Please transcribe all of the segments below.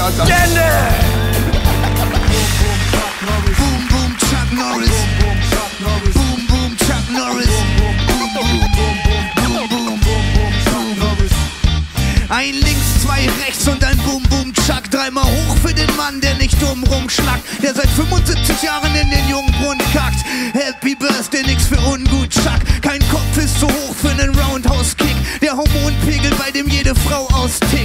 Alter, Alter. Gerne! Ein links, zwei rechts und ein Boom, boom, Chuck. Dreimal hoch für den Mann, der nicht dumm rumschlackt. Der seit 75 Jahren in den Jungbrunnen kackt. Happy Birthday, nix für ungut, Chuck. Kein Kopf ist zu hoch für einen Roundhouse-Kick. Der Hormonpegel, bei dem jede Frau austickt.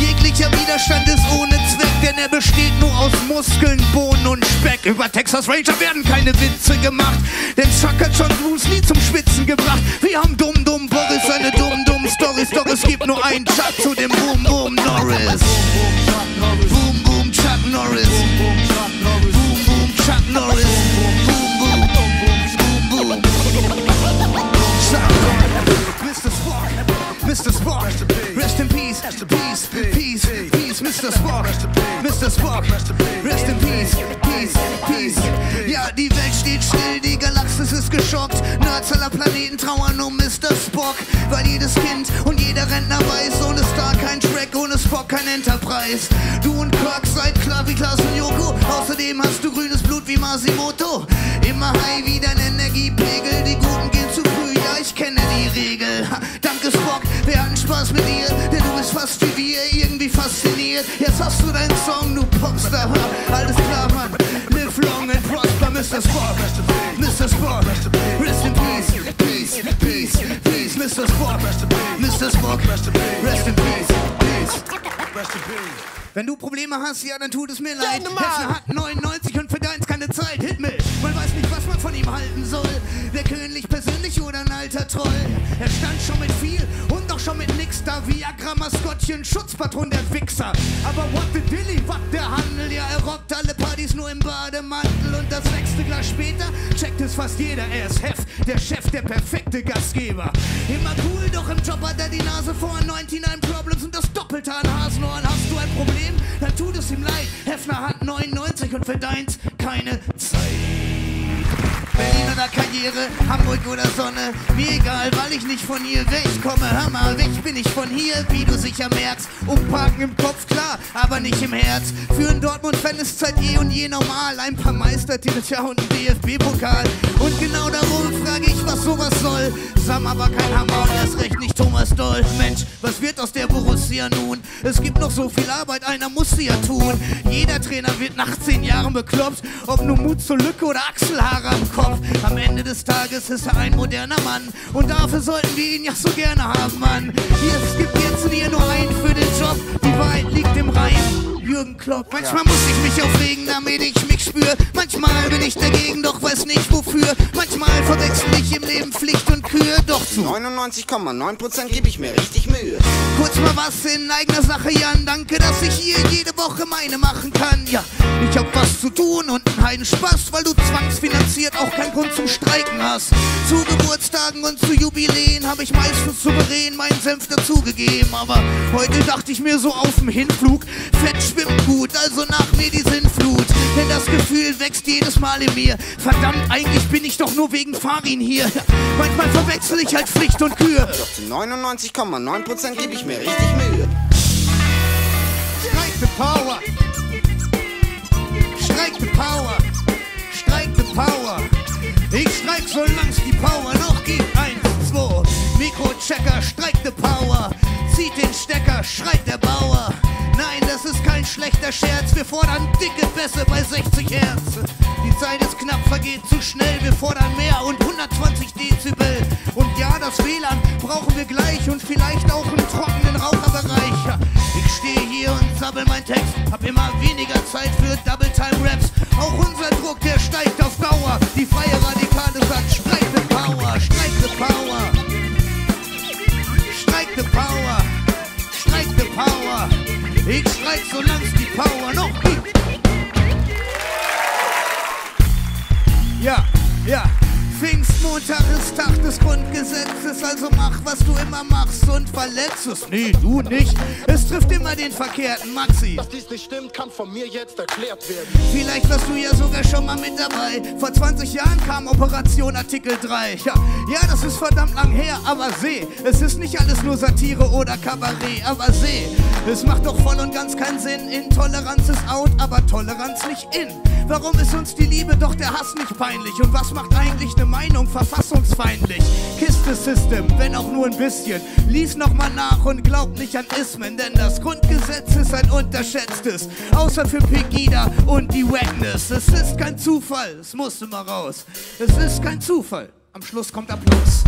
Jeglicher Widerstand ist ohne Zweck, denn er besteht nur aus Muskeln, Bohnen und Speck. Über Texas Ranger werden keine Witze gemacht, denn Chuck hat schon Bruce Lee zum Schwitzen gebracht. Wir haben dumm, dumm Boris, seine dumm, dumm Stories, doch es gibt nur einen Chuck zu dem Boom, Boom Norris. Boom, boom, Chuck Norris. Boom, boom, Chuck Norris. Boom, boom, boom, boom. Chuck Mr. Spock, Mr. Spock, rest in peace, peace, peace, Mr. Spock, Mr. Spock, rest in peace, peace, peace. Ja, die Welt steht still, die Galaxis ist geschockt. Nerds aller Planeten trauern um Mr. Spock, weil jedes Kind und jeder Rentner weiß, ohne Star kein Track, ohne Spock kein Enterprise. Du und Kirk seid klar wie Klaas und Joko, außerdem hast du grünes Blut wie Masimoto. Immer high wie dein Energiepegel, die Guten ja, ich kenne die Regel. Danke Spock, wir hatten Spaß mit dir, denn du bist fast wie wir, irgendwie fasziniert. Jetzt hast du deinen Song, du Popstar, alles klar, Mann. Live long and prosper, Mr. Spock, Mr. Spock, rest in peace, peace, peace, peace, Mr. Spock, Mr. Spock, rest in peace, peace. Wenn du Probleme hast, ja, dann tut es mir leid. Hefner hat 99 und für deins keine Zeit. Hit me. Man weiß nicht, was man von ihm halten soll. Der König persönlich oder ein alter Troll. Er stand schon mit viel und auch schon mit nix da. Viagra, Maskottchen, Schutzpatron, der Wichser. Aber what the dilly, what der Handel? Ja, er rockt alle Partys nur im Bademantel. Und das sechste Glas später checkt es fast jeder. Er ist Hef, der Chef, der perfekte Gastgeber. Immer cool, doch im Job hat er die Nase vor. 99 Problems und das Doppelte an Hasenohren. Ein Problem? Dann tut es ihm leid. Hefner hat 99 und für deins keine Zeit. Berlin oder Karriere, Hamburg oder Sonne, mir egal, weil ich nicht von hier wegkomme. Hammer, weg bin ich von hier, wie du sicher merkst. Umparken im Kopf, klar, aber nicht im Herz. Für einen Dortmund-Fan ist Zeit eh und je normal. Ein paar Meistertitel, ja und ein DFB-Pokal. Und genau darum frage ich, was sowas soll. Sam aber kein Hammer und erst recht nicht Thomas Doll. Mensch, was wird aus der Borussia nun? Es gibt noch so viel Arbeit, einer muss sie ja tun. Jeder Trainer wird nach zehn Jahren bekloppt, ob nur Mut zur Lücke oder Achselhaare am Kopf. Am Ende des Tages ist er ein moderner Mann und dafür sollten wir ihn ja so gerne haben, Mann. Hier, es gibt jetzt und hier nur einen für den Job. Die Wahrheit liegt im Reim. Jürgen Klopp. Manchmal muss ich mich aufregen, damit ich mich spür. Manchmal bin ich dagegen, doch weiß nicht wofür. Manchmal verwechsel ich im Leben Pflicht und Kühe, doch zu 99,9% gebe ich mir richtig Mühe. Kurz mal was in eigener Sache, Jan. Danke, dass ich hier jede Woche meine machen kann. Ja, ich hab was zu tun und einen Heidenspaß, weil du zwangsfinanziert auch keinen Grund zum Streiken hast. Zu Geburtstagen und zu Jubiläen habe ich meistens souverän meinen Senf dazugegeben. Aber heute dachte ich mir so auf dem Hinflug, Fett schwimmt gut, also nach mir die Sinnflut. Denn das Gefühl wächst jedes Mal in mir. Verdammt, eigentlich bin ich doch nur wegen Farin hier. Manchmal verwechsel ich halt Pflicht und Kühe. Doch zu 99,9% gebe ich mir richtig Mühe. Strike the power. Streik the power. Streik the power. Ich streik, solang's die Power noch gibt. Eins, zwei. Mikrochecker, streik the power. Zieht den Stecker, schreit der Bauer. Nein, das ist kein schlechter Scherz. Wir fordern dicke Bässe bei 60 Hertz. Die Zeit ist knapp, vergeht zu schnell. Wir fordern mehr und 120 Dezibel. Und ja, das WLAN brauchen wir gleich und vielleicht auch im trockenen Raucherbereich. Ich stehe hier und sabbel mein Text, hab immer weniger Zeit für Double-Time-Raps. Auch unser Druck, der steigt auf Dauer. Die freie Ich streik, Grundgesetzes, also mach, was du immer machst und verletzt es. Nee, du nicht. Es trifft immer den Verkehrten, Maxi. Dass dies nicht stimmt, kann von mir jetzt erklärt werden. Vielleicht warst du ja sogar schon mal mit dabei. Vor 20 Jahren kam Operation Artikel 3. Ja, ja, das ist verdammt lang her, aber seh, es ist nicht alles nur Satire oder Kabarett, aber seh, es macht doch voll und ganz keinen Sinn. Intoleranz ist out, aber Toleranz nicht in. Warum ist uns die Liebe doch der Hass nicht peinlich? Und was macht eigentlich eine Meinung verfassungsfeindlich? Kiste System, wenn auch nur ein bisschen. Lies nochmal nach und glaub nicht an Ismen, denn das Grundgesetz ist ein unterschätztes. Außer für Pegida und die Wackness. Es ist kein Zufall, es musste mal raus. Es ist kein Zufall. Am Schluss kommt Applaus.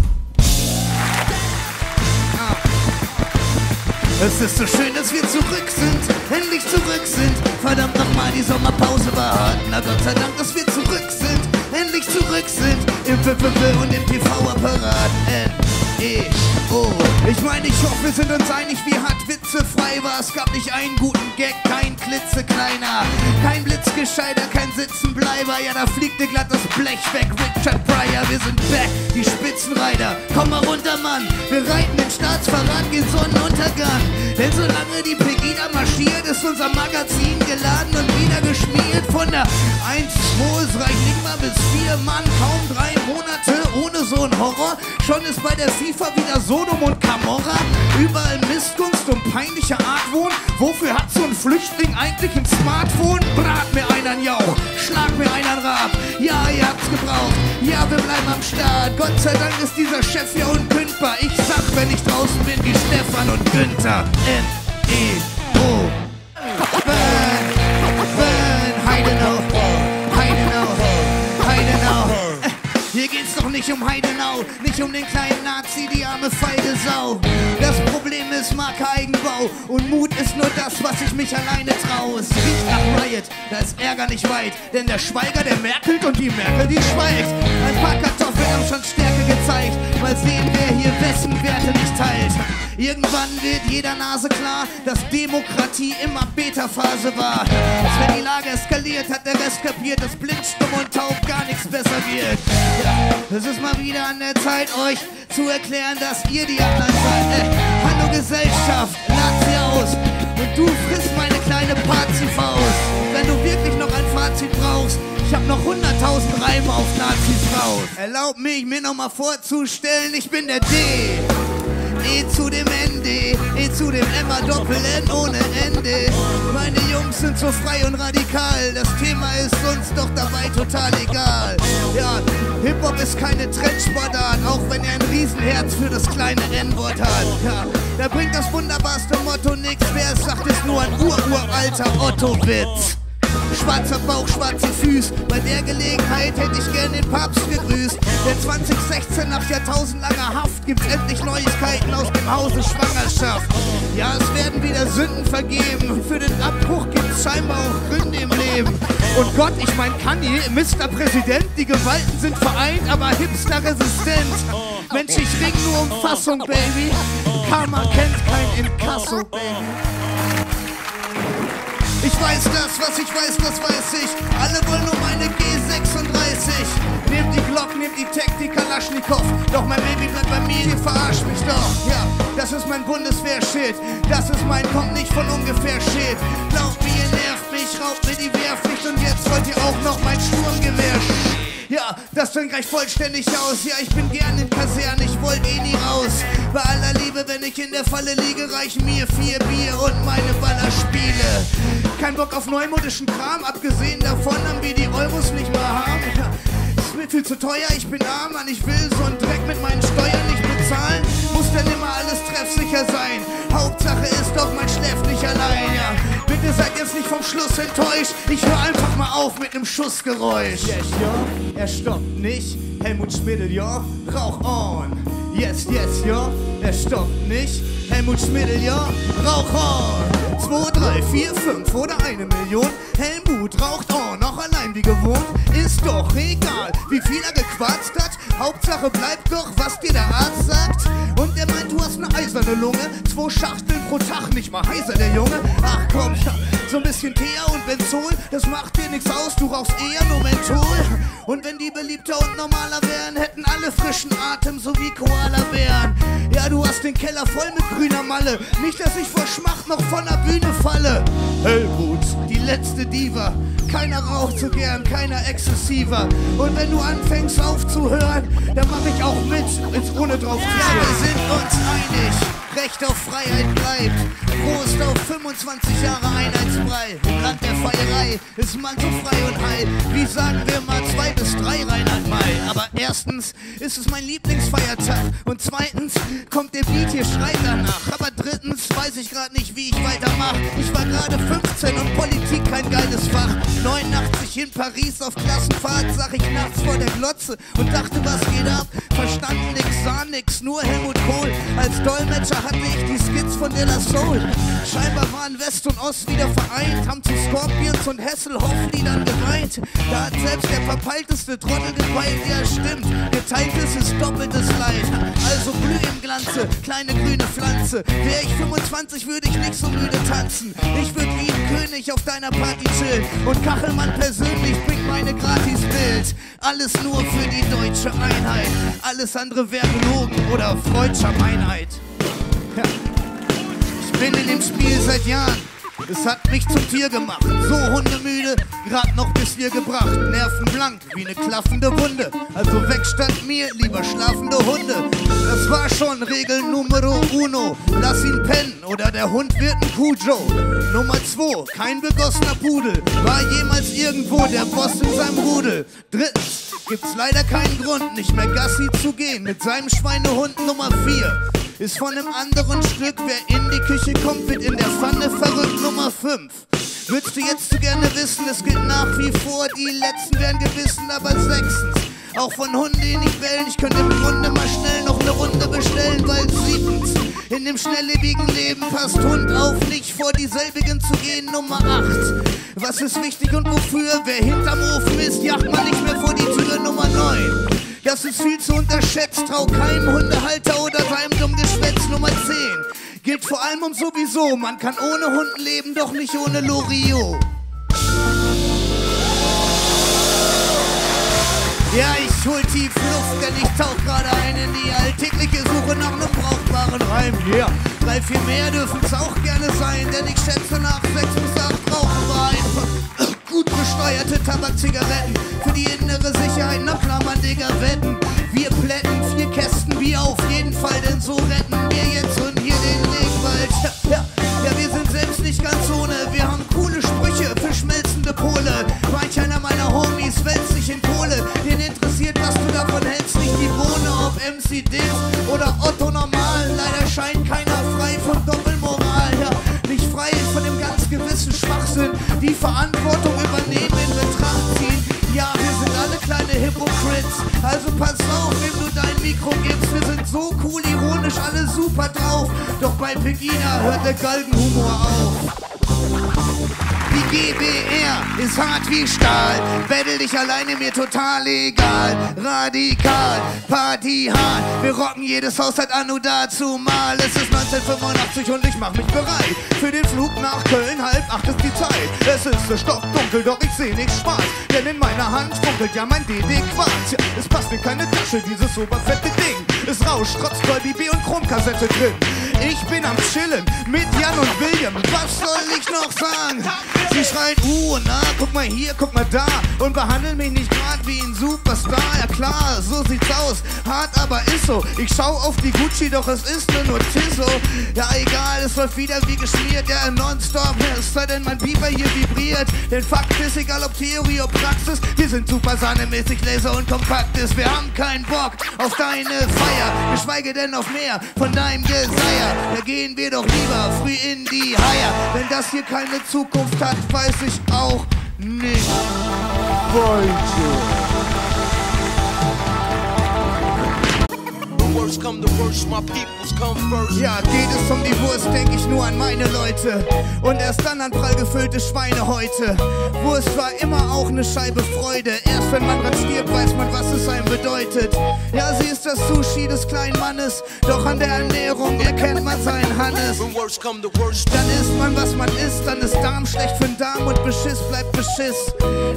Es ist so schön, dass wir zurück sind, endlich zurück sind. Verdammt nochmal, die Sommerpause war hart. Na Gott sei Dank, dass wir zurück sind, endlich zurück sind. Im FFF und im TV-Apparat. N-E-O. Ich meine, ich hoffe, wir sind uns einig, wie hart Witze frei war. Es gab nicht einen guten Gag, kein klitzekleiner. Kein Blitzgescheiter, kein Sitzenbleiber. Ja, da fliegt dir glatt das Blech weg. Richard Pryor, wir sind back, die Spitzenreiter. Komm mal runter, Mann. Wir reiten den Staatsverrat gegen Sonnenuntergang. Denn solange die Pegida marschiert, ist unser Magazin geladen und wieder geschmiert. Von der 1, 2, es reicht nicht mal bis 4 Mann. Kaum drei Monate ohne so ein Horror. Schon ist bei der FIFA wieder Sodom und Camorra. Überall Missgunst und peinliche Argwohn. Wofür hat so ein Flüchtling eigentlich ein Smartphone? Brat mir einen Jauch, schlag mir einen Rab. Ja, ihr habt's gebraucht. Ja, wir bleiben am Start. Gott sei Dank ist dieser Chef hier unkündbar. Ich sag, wenn ich draußen bin, wie Stefan und Günther. N-E-O. Burn, burn, Heidenau, Heidenau, Heidenau. Äh, Hier geht's doch nicht um Heidenau, nicht um den kleinen Nazi, die arme feige Sau. Das Problem ist Marke Eigenbau und Mut ist nur das, was ich mich alleine trau. Es riecht nach Riot, da ist Ärger nicht weit, denn der Schweiger, der merkelt und die Merkel, die schweigt. Ein paar Kartoffeln haben schon Stärke gezeigt, mal sehen, wer hier wessen Werte nicht teilt. Irgendwann wird jeder Nase klar, dass Demokratie immer Beta-Phase war. Als wenn die Lage eskaliert, hat der Rest kapiert, dass blind, stumm und taub gar nichts besser wird. Es ist mal wieder an der Zeit, euch zu erklären, dass ihr die anderen seid. Äh, hallo Gesellschaft, lad sie aus. Und du frisst meine kleine Partyfaust. Wenn du wirklich noch ein Fazit brauchst, ich hab noch 100.000 Reime auf Nazis raus. Erlaub mich, mir noch mal vorzustellen, ich bin der D. E zu dem ND, E zu dem Emma Doppel N ohne Ende. Meine Jungs sind so frei und radikal, das Thema ist uns doch dabei total egal. Ja, Hip-Hop ist keine Trendsportart, auch wenn er ein Riesenherz für das kleine N-Wort hat. Ja, da bringt das wunderbarste Motto nix, wer es sagt, ist nur ein ururalter Otto-Witz. Schwarzer Bauch, schwarze Füße. Bei der Gelegenheit hätte ich gern den Papst gegrüßt. Denn 2016 nach jahrtausendlanger Haft gibt's endlich Neuigkeiten aus dem Hause Schwangerschaft. Ja, es werden wieder Sünden vergeben. Für den Abbruch gibt's scheinbar auch Gründe im Leben. Und Gott, ich mein Kanye, Mr. Präsident, die Gewalten sind vereint, aber Hipster resistent. Mensch, ich ring nur um Fassung, Baby. Karma kennt kein Inkasso, Baby. Ich weiß das, was ich weiß, das weiß ich. Alle wollen um eine G36. Nehmt die Glock, nehmt die Tech, die Kalaschnikow. Doch mein Baby bleibt bei mir, ihr verarscht mich doch. Ja, das ist mein Bundeswehr-Shit. Das ist mein kommt nicht von ungefähr Shit. Glaubt mir, ihr nervt mich, raubt mir die Wehrpflicht und jetzt wollt ihr auch noch mein Sturmgewehr. Ja, das Ding reicht vollständig aus. Ja, ich bin gern in Kaserne, ich wollte eh nie raus. Bei aller Liebe, wenn ich in der Falle liege, reichen mir vier Bier und meine Ballerspiele. Kein Bock auf neumodischen Kram, abgesehen davon haben wir die Euros nicht mal haben. Ist mir viel zu teuer, ich bin arm, Mann, ich will so einen Dreck mit meinen Steuern nicht bezahlen. Muss dann immer alles treffsicher sein. Hauptsache ist doch, man schläft nicht allein, ja. Bitte seid jetzt nicht vom Schluss enttäuscht. Ich höre einfach mal auf mit nem Schussgeräusch. Yes, yo, er stoppt nicht. Helmut Schmidl, yo, Rauch on. Yes, yes, yo, er stoppt nicht. Helmut Schmidl, yo, Rauch on. 2, 3, 4, 5 oder eine Million. Helmut raucht auch allein wie gewohnt. Ist doch egal, wie viel er gequatzt hat. Hauptsache bleibt doch, was dir der Arzt sagt. Und er meint, du hast eine eiserne Lunge. Zwei Schachteln pro Tag, nicht mal heiser, der Junge. Ach komm, So ein bisschen Thea und Benzol, das macht dir nichts aus, du rauchst eher nur Menthol. Und wenn die beliebter und normaler wären, hätten alle frischen Atem, so wie Koala-Bären. Ja, du hast den Keller voll mit grüner Malle. Nicht, dass ich vor Schmacht noch von der Bühne falle. Helmut, die letzte Diva. Keiner raucht so gern, keiner exzessiver. Und wenn du anfängst aufzuhören, dann mach ich auch mit, ins ohne drauf zu Ja, wir sind uns einig. Recht auf Freiheit bleibt. Prost auf 25 Jahre Einheitsbrei. Im Land der Feierei ist man so frei und heil. Wie sagen wir mal zwei bis drei Reinhard Mai. Aber erstens ist es mein Lieblingsfeiertag. Und zweitens kommt der Beat hier schreit danach. Aber drittens weiß ich gerade nicht, wie ich weitermache. Ich war gerade 15 und Politik kein geiles Fach. 89 in Paris auf Klassenfahrt, sag ich nachts vor der Glotze und dachte, was geht ab? Verstanden nix, sah nix, nur Helmut Kohl. Als Dolmetscher hatte ich die Skits von De La Soul. Scheinbar waren West und Ost wieder vereint, haben zu Scorpions und Hesselhoff-Liedern geweint. Da hat selbst der verpeilteste Trottel geweint, ja stimmt. Geteiltes ist doppeltes Leid. Also blüh im Glanze, kleine grüne Pflanze. Wär ich 25, würde ich nicht so müde tanzen. Ich würde wie ein König auf deiner Party chillen. Und Kachelmann persönlich bringt meine Gratis-Bild. Alles nur für die deutsche Einheit. Alles andere wäre gelogen oder freudscher Einheit. Ja. Ich bin in dem Spiel seit Jahren. Es hat mich zum Tier gemacht. So hundemüde, grad noch bis hier gebracht. Nerven blank wie ne klaffende Wunde. Also weg statt mir, lieber schlafende Hunde. Das war schon Regel Numero uno. Lass ihn pennen oder der Hund wird ein Cujo. Nummer zwei, kein begossener Pudel. War jemals irgendwo der Boss in seinem Rudel. Drittens, gibt's leider keinen Grund, nicht mehr Gassi zu gehen mit seinem Schweinehund Nummer vier ist von einem anderen Stück. Wer in die Küche kommt, wird in der Pfanne verrückt. Nummer 5. Würdest du jetzt so gerne wissen, es gilt nach wie vor, die letzten werden gewissen, aber sechstens. Auch von Hunden, die nicht bellen, ich könnte im Grunde mal schnell noch eine Runde bestellen, weil siebens. In dem schnelllebigen Leben passt Hund auf, nicht vor dieselbigen zu gehen. Nummer 8. Was ist wichtig und wofür? Wer hinterm Ofen ist, jagt man nicht mehr vor die Tür. Nummer 9. Das ist viel zu unterschätzt. Trau keinem Hundehalter oder seinem dummen Geschwätz. Nummer 10. Gilt vor allem um sowieso. Man kann ohne Hund leben, doch nicht ohne Loriot. Ja, ich hol tief Luft, denn ich tauch gerade ein in die alltägliche Suche nach einem brauchbaren Reim. Ja, yeah. drei, vier mehr dürfen's auch gerne sein, denn ich schätze nach sechs bis acht brauchen wir einfach gut besteuerte Tabakzigaretten für die innere Sicherheit, na klar, man Digga, wetten. Wir plätten vier Kästen Bier auf jeden Fall, denn so retten wir jetzt und hier den Legwald. Ja, ja, ja, wir sind selbst nicht ganz ohne, wir haben coole Sprüche für schmelzende Pole. Manch einer meiner Homies wälzt sich in Kohle, den interessiert, was du davon hältst, nicht die Bohne, ob MC Diz oder Otto Normal. Leider scheint keiner frei von Doppelmoral, ja, nicht frei von dem ganz gewissen Schwachsinn, die Verantwortung übernehmen, in Betracht ziehen. Ja, wir sind alle kleine Hypocrites, also pass auf, wem du dein Mikro gibst. Wir sind so cool, ironisch, alle super drauf. Doch bei Pegida hört der Galgenhumor auf. Die GBR ist hart wie Stahl. Battle dich alleine mir total egal. Radikal, Party hart. Wir rocken jedes Haus seit Anno dazu mal. Es ist 1985 und ich mach mich bereit. Für den Flug nach Köln, halb acht ist die Zeit. Es ist stockdunkel, doch ich seh nichts schwarz. Denn in meiner Hand funkelt ja mein DD Quarz. Ja, es passt in keine Tasche, dieses oberfette Ding. Es rauscht trotz Dolby B und Chromkassette drin. Ich bin am Chillen mit Jan und William. Was soll ich noch sagen? Sie schreien, uh, na, guck mal hier, guck mal da. Und behandeln mich nicht grad wie ein Superstar. Ja klar, so sieht's aus. Hart, aber ist so. Ich schau auf die Gucci, doch es ist nur Tisso. Ja egal, es läuft wieder wie geschmiert. Ja, nonstop. Es sei denn, mein Pieper hier vibriert. Denn Fakt ist, egal ob Theorie oder Praxis, wir sind super sahnemäßig, laser und kompakt ist. Wir haben keinen Bock auf deine Feier, geschweige denn auf mehr von deinem Desire. Da gehen wir doch lieber früh in die Haier. Wenn das hier keine Zukunft hat, weiß ich auch nicht. The worst come to worst, my people's Ja, geht es um die Wurst, denk ich nur an meine Leute. Und erst dann an prall gefüllte Schweinehäute. Wurst war immer auch ne Scheibe Freude. Erst wenn man dran stirbt, weiß man, was es einem bedeutet. Ja, sie ist das Sushi des kleinen Mannes. Doch an der Ernährung erkennt man seinen Hannes. Dann isst man, was man isst, dann ist Darm schlecht für'n Darm und Beschiss bleibt Beschiss.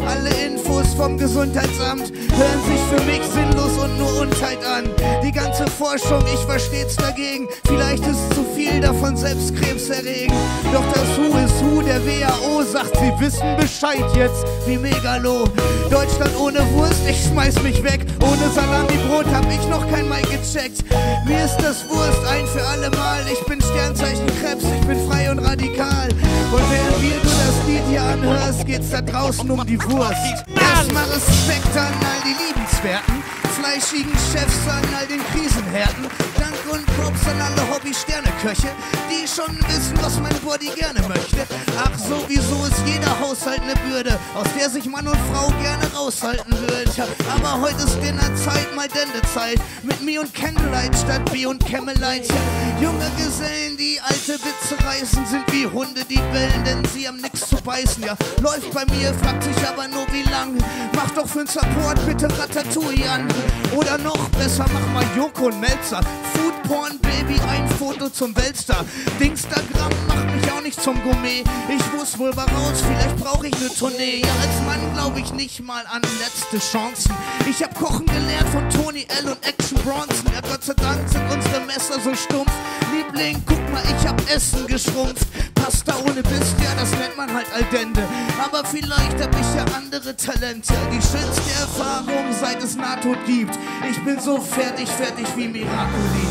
Alle Infos vom Gesundheitsamt hören sich für mich sinnlos und nur Unheit an. Die ganze Forschung, ich war stets dagegen. Vielleicht ist zu viel davon selbst krebserregend. Doch das Who ist Who der WHO sagt, sie wissen Bescheid jetzt wie Megalo. Deutschland ohne Wurst, ich schmeiß mich weg. Ohne Salami-Brot hab ich noch kein Mai gecheckt. Mir ist das Wurst ein für alle Mal. Ich bin Sternzeichen Krebs, ich bin frei und radikal. Und während wir du das Lied hier anhörst, geht's da draußen um die Wurst. Erstmal Respekt an all die Liebenswerten, fleischigen Chefs an all den Krisenherden. Dank und Props an alle Hobby-Sterne-Köche, die schon wissen, was mein Body gerne möchte. Ach, sowieso ist jeder Haushalt eine Bürde, aus der sich Mann und Frau gerne raushalten würden. Aber heute ist Dinnerzeit, mal Dendezeit, mit mir und Candlelight statt Bier und Camelite. Junge Gesellen, die alte Witze reißen, sind wie Hunde, die bellen, denn sie haben nix zu beißen. Ja, läuft bei mir, fragt sich aber nur wie lang. Mach doch für'n Support bitte Ratatouille an. Oder noch besser, mach mal Joko und Melzer. Foodporn, Baby, ein Foto zum Weltstar. Dingstagram macht mich auch nicht zum Gourmet. Ich muss wohl mal raus, vielleicht brauche ich ne Tournee. Ja, als Mann glaube ich nicht mal an letzte Chancen. Ich hab Kochen gelernt von Tony L. und Action Bronson. Ja, Gott sei Dank sind unsere Messer so stumpf. Liebling, guck mal, ich hab Essen geschrumpft. Pasta ohne Biss, ja, das nennt man halt al dente. Aber vielleicht hab ich ja andere Talente. Die schönste Erfahrung, seit es Nahtod gibt. Ich bin so fertig, fertig wie Miracoli.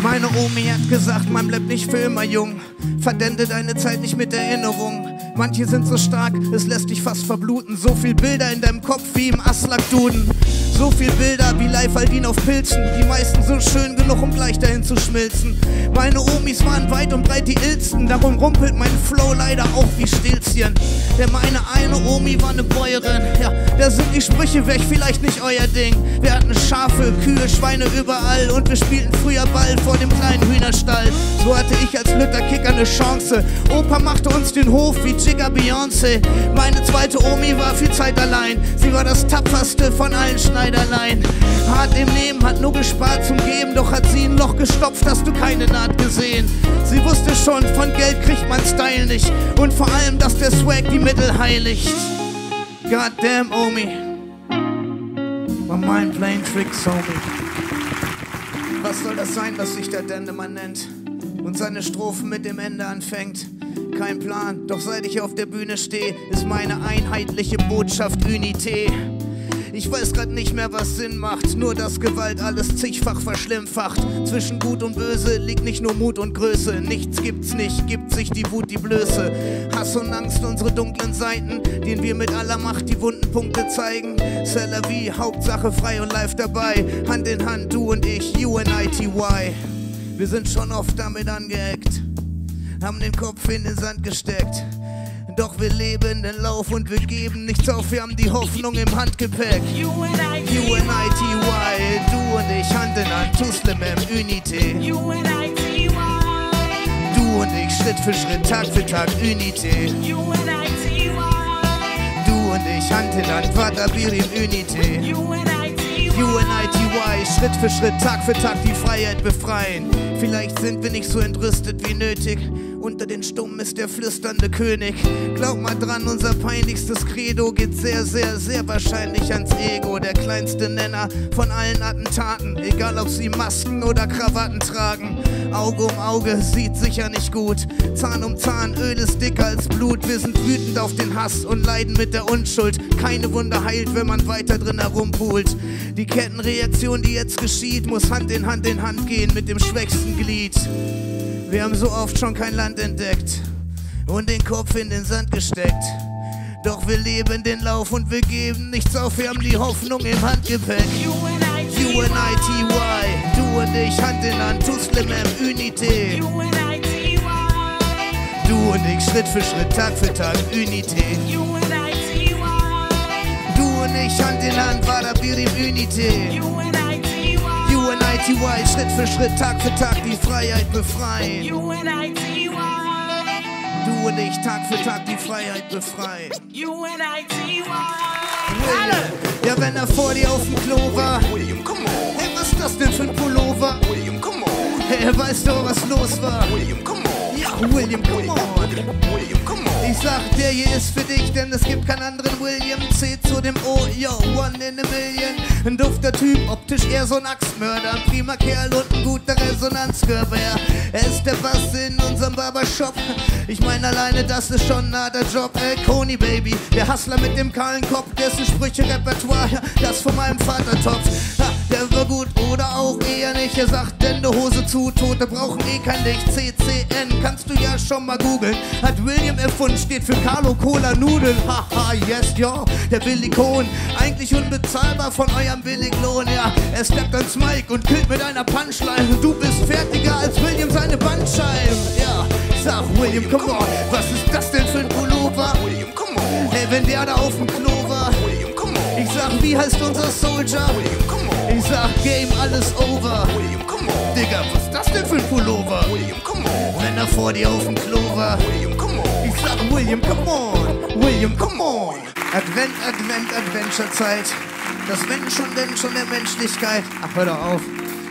Meine Omi hat gesagt, man bleibt nicht für immer jung. Verdende deine Zeit nicht mit Erinnerungen. Manche sind so stark, es lässt dich fast verbluten. So viel Bilder in deinem Kopf wie im Aslak-Duden. So viel Bilder wie Live Aldin auf Pilzen. Die meisten so schön genug, um gleich dahin zu schmilzen. Meine Omis waren weit und breit die Illsten. Darum rumpelt mein Flow leider auch wie Stilzchen. Denn meine eine Omi war eine Bäuerin. Ja, da sind die Sprüche weg, vielleicht nicht euer Ding. Wir hatten Schafe, Kühe, Schweine überall. Und wir spielten früher Ball vor dem kleinen Hühnerstall. So hatte ich als Lütterkicker eine Chance. Opa machte uns den Hof wie Jigga Beyoncé. Meine zweite Omi war viel Zeit allein. Sie war das tapferste von allen Schneiderlein. Hart im Leben, hat nur gespart zum Geben. Doch hat sie ein Loch gestopft, hast du keine Naht gesehen. Sie wusste schon, von Geld kriegt man Style nicht. Und vor allem, dass der Swag die Mittel heiligt. Goddamn, Omi. My mind playing tricks, homie. Was soll das sein, was sich der Dendemann nennt? Und seine Strophen mit dem Ende anfängt. Kein Plan, doch seit ich auf der Bühne stehe, ist meine einheitliche Botschaft Unité. Ich weiß grad nicht mehr, was Sinn macht, nur dass Gewalt alles zigfach verschlimmfacht. Zwischen Gut und Böse liegt nicht nur Mut und Größe, nichts gibt's nicht, gibt sich die Wut, die Blöße. Hass und Angst, unsere dunklen Seiten, denen wir mit aller Macht die wunden Punkte zeigen. Cella wie, Hauptsache frei und live dabei, Hand in Hand, du und ich, UNITY. Wir sind schon oft damit angeeckt, haben den Kopf in den Sand gesteckt. Doch wir leben den Lauf und wir geben nichts auf, wir haben die Hoffnung im Handgepäck. UNITY, du und ich, Hand in Hand, Tuslim im Unité. Du und ich, Schritt für Schritt, Tag für Tag, Unité. Du und ich, Hand in Hand, Vatabir im Unité. UNITY, Schritt für Schritt, Tag für Tag die Freiheit befreien. Vielleicht sind wir nicht so entrüstet wie nötig. Unter den Stummen ist der flüsternde König. Glaub mal dran, unser peinlichstes Credo geht sehr, sehr, sehr wahrscheinlich ans Ego. Der kleinste Nenner von allen Attentaten. Egal ob sie Masken oder Krawatten tragen. Auge um Auge sieht sicher nicht gut. Zahn um Zahn, Öl ist dicker als Blut. Wir sind wütend auf den Hass und leiden mit der Unschuld. Keine Wunde heilt, wenn man weiter drin herumpult. Die Kettenreaktion, die jetzt geschieht, muss Hand in Hand in Hand gehen mit dem schwächsten Glied. Wir haben so oft schon kein Land entdeckt und den Kopf in den Sand gesteckt. Doch wir leben den Lauf und wir geben nichts auf, wir haben die Hoffnung im Handgepäck. UNITY, du und ich, Hand in Hand, Tuslim im Unité. Du und ich, Schritt für Schritt, Tag für Tag, Unité. Du und nicht Hand in Hand, war da wir UNITY, Schritt für Schritt, Tag für Tag die Freiheit befreien. Du und ich, Tag für Tag die Freiheit befreien. Alle! Ja, wenn er vor dir auf dem Klo war. William, come on. Hey, was ist das denn für ein Pullover? William, come on. Hey, weißt du, was los war? William, come on. William, come on. William, come on. Ich sag, der hier ist für dich, denn es gibt keinen anderen William. C zu dem O, yo, one in a million. Ein dufter Typ, optisch eher so ein Axtmörder. Ein prima Kerl und ein guter Resonanzkörper. Ja, er ist der Bass in unserem Barbershop. Ich mein, alleine das ist schon ein harter Job. Ey, Coney Baby, der Hustler mit dem kahlen Kopf, dessen Sprüche-Repertoire, ja, das von meinem Vater Topf. Der war gut oder auch eher nicht. Er sagt, denn die Hose zu, Tote brauchen eh kein Licht. CCN, kannst du ja schon mal googeln. Hat William erfunden, steht für Carlo Cola Nudeln. Haha, yes, ja, der Billy Cohn. Eigentlich unbezahlbar von eurem Billiglohn, ja. Er steppt ans Mike und killt mit einer Punchline. Du bist fertiger als William seine Bandscheiben. Ja, sag William, come on, was ist das denn für ein Pullover? William, come on. Hey, wenn der da auf dem Klo war. William, come on. Ich sag, wie heißt unser Soldier? William, come on. Ich sag, Game, alles over. William, come on. Digga, was ist das denn für ein Pullover? William, come on. Wenn er vor dir auf dem Klo war. William, come on. Ich sag, William, come on. William, come on. Advent, Advent, Adventure-Zeit. Das Wenn schon, denn schon der Menschlichkeit. Ach, hör doch auf.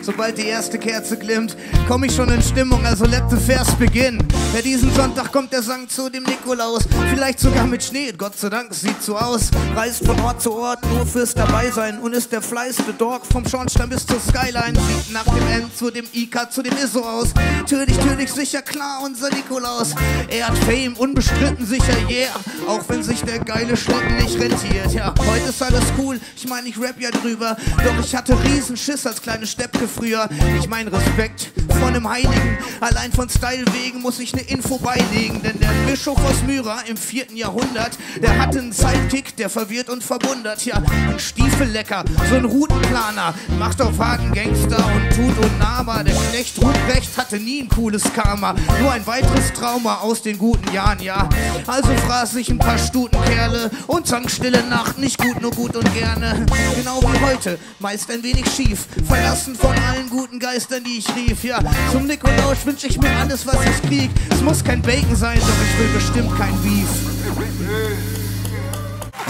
Sobald die erste Kerze glimmt, komm ich schon in Stimmung, also let the Vers beginnen. Ja, diesen Sonntag kommt der Sang zu dem Nikolaus. Vielleicht sogar mit Schnee, Gott sei Dank, sieht so aus. Reist von Ort zu Ort nur fürs Dabeisein und ist der Fleiß Dog vom Schornstein bis zur Skyline. Sieht nach dem N zu dem IK zu dem ISO aus. Tödlich, tödlich, sicher klar, unser Nikolaus. Er hat Fame, unbestritten, sicher, yeah. Auch wenn sich der geile Schlitten nicht rentiert. Ja, heute ist alles cool, ich meine, ich rap ja drüber. Doch ich hatte riesen Schiss als kleine Steppke früher. Ich mein Respekt von einem Heiligen. Allein von Style wegen muss ich ne Info beilegen. Denn der Bischof aus Myra im vierten Jahrhundert, der hatte einen Sidekick, der verwirrt und verwundert. Ja, ein Stiefellecker, so ein Routenplaner. Macht auf Hagen Gangster und tut unnahbar. Der Knecht Ruprecht hatte nie ein cooles Karma. Nur ein weiteres Trauma aus den guten Jahren, ja. Also fraß ich ein paar Stutenkerle und sang stille Nacht. Nicht gut, nur gut und gerne. Genau wie heute, meist ein wenig schief. Verlassen von allen guten Geistern, die ich rief. Ja, zum Nikolaus wünsche ich mir alles, was ich krieg. Es muss kein Bacon sein, doch ich will bestimmt kein Beef.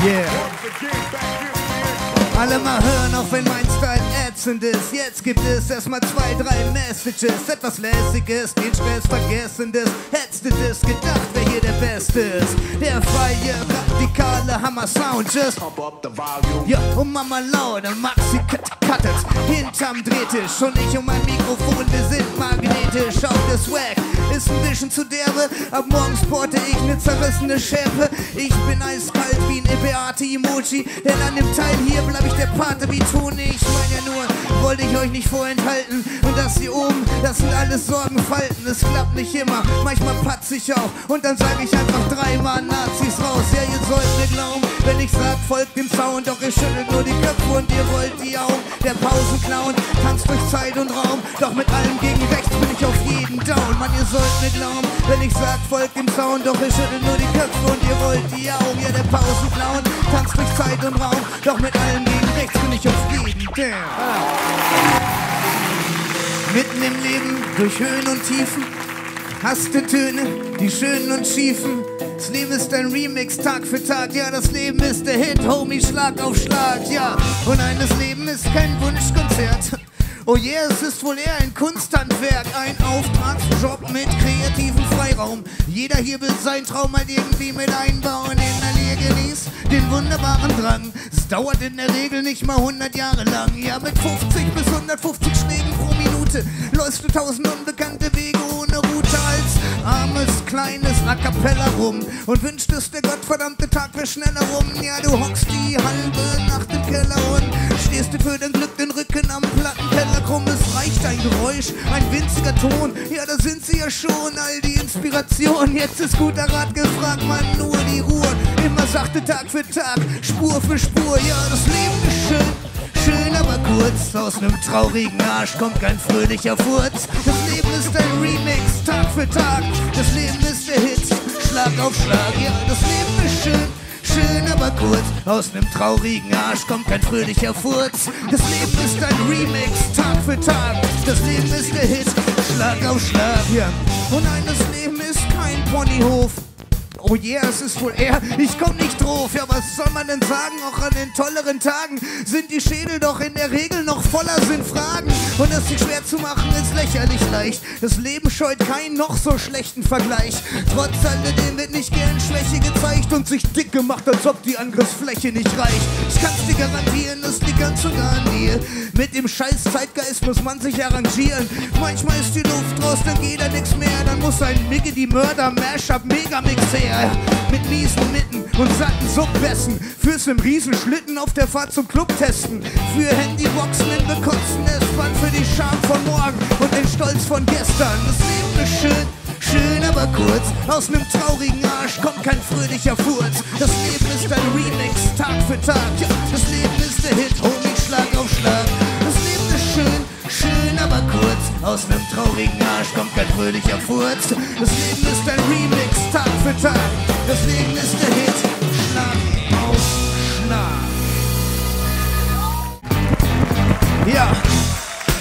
Yeah. Alle mal hören, auch wenn mein Style ätzend ist. Jetzt gibt es erstmal zwei, drei Messages. Etwas Lässiges, den Stress vergessendes. Hättest du das gedacht, wer hier der Beste ist? Der freie, radikale Hammer-Sound, just Pump up the volume. ja, und Mama laut und Maxi cut, cuttet hinterm Drehtisch und ich und mein Mikrofon, wir sind magnetisch auf der Swag. Ist ein bisschen zu derbe, ab morgen sporte ich ne zerrissene Schärpe. Ich bin eiskalt wie ein Beate-Emoji, denn an dem Teil hier bleib ich der Pate wie Toni. Ich mein ja nur, wollte ich euch nicht vorenthalten. Und das hier oben, das sind alles Sorgenfalten. Es klappt nicht immer, manchmal patz ich auch. Und dann sag ich einfach dreimal Nazis raus. Ja, ihr sollt mir glauben, wenn ich sag, folgt dem Sound. Doch ihr schüttelt nur die Köpfe und ihr wollt die Augen. Der Pausenclown tanzt durch Zeit und Raum. Doch mit allem gegen rechts bin ich auf jeden down. Mann, ihr sollt mir glauben, wenn ich sag, folgt dem Sound. Doch ihr schüttelt nur die Köpfe und ihr wollt die Augen. Ja, der Pausenclown tanzt durch Zeit und Raum. Doch mit allem gegen rechts bin ich auf jeden down. Mitten im Leben, durch Höhen und Tiefen, hast Töne, die schönen und schiefen. Das Leben ist ein Remix, Tag für Tag, ja, das Leben ist der Hit, Homie, Schlag auf Schlag, ja. Und ein das Leben ist kein Wunschkonzert. Oh yeah, es ist wohl eher ein Kunsthandwerk, ein Auftragsjob mit kreativem Freiraum. Jeder hier will sein Traum mal irgendwie mit einbauen in der Liga genießt den wunderbaren Drang. Es dauert in der Regel nicht mal 100 Jahre lang. Ja, mit 50 bis 150 Schlägen pro Minute läufst du tausend unbekannte Wege ohne Route als armes, kleines A Cappella rum und wünschtest der gottverdammte Tag wäre schneller rum. Ja, du hockst die halbe Nacht im Keller und stehst dir für dein Glück den Rücken am Plattenteller krumm. Es reicht ein Geräusch, ein winziger Ton. Ja, da sind sie ja schon, all die Inspiration. Jetzt ist guter Rat gefragt, man, nur die Ruhe. Immer sachte Tag für Tag, Spur für Spur. Ja, das Leben ist schön. Schön, aber kurz, aus nem traurigen Arsch kommt kein fröhlicher Furz. Das Leben ist ein Remix, Tag für Tag. Das Leben ist der Hit, Schlag auf Schlag. Ja, das Leben ist schön, schön, aber kurz. Aus nem traurigen Arsch kommt kein fröhlicher Furz. Das Leben ist ein Remix, Tag für Tag. Das Leben ist der Hit, Schlag auf Schlag, ja. Und nein, das Leben ist kein Ponyhof. Oh yeah, es ist wohl er. Ich komm nicht drauf. Ja, was soll man denn sagen? Auch an den tolleren Tagen sind die Schädel doch in der Regel noch voller sind Fragen. Und es sich schwer zu machen ist lächerlich leicht. Das Leben scheut keinen noch so schlechten Vergleich. Trotz alledem wird nicht gern Schwäche gezeigt und sich dick gemacht, als ob die Angriffsfläche nicht reicht. Ich kann's dir garantieren, das liegt ganz und gar an dir. Mit dem scheiß Zeitgeist muss man sich arrangieren. Manchmal ist die Luft raus, dann geht da nix mehr. Dann muss ein Miggy die Mörder Mashup Her. Mit miesen Mitten und satten Subwässen. Fürs im Riesenschlitten auf der Fahrt zum Club testen. Für Handyboxen im bekotzten S-Bahn. Für die Scham von morgen und den Stolz von gestern. Das Leben ist schön. Schön, aber kurz. Aus nem traurigen Arsch kommt kein fröhlicher Furz. Das Leben ist ein Remix, Tag für Tag. Ja, das Leben ist der Hit, Homie, Aus nem traurigen Arsch kommt kein fröhlicher Furz. Das Leben ist ein Remix, Tag für Tag. Das Leben ist der Hit, Schlag auf Schlag. Ja,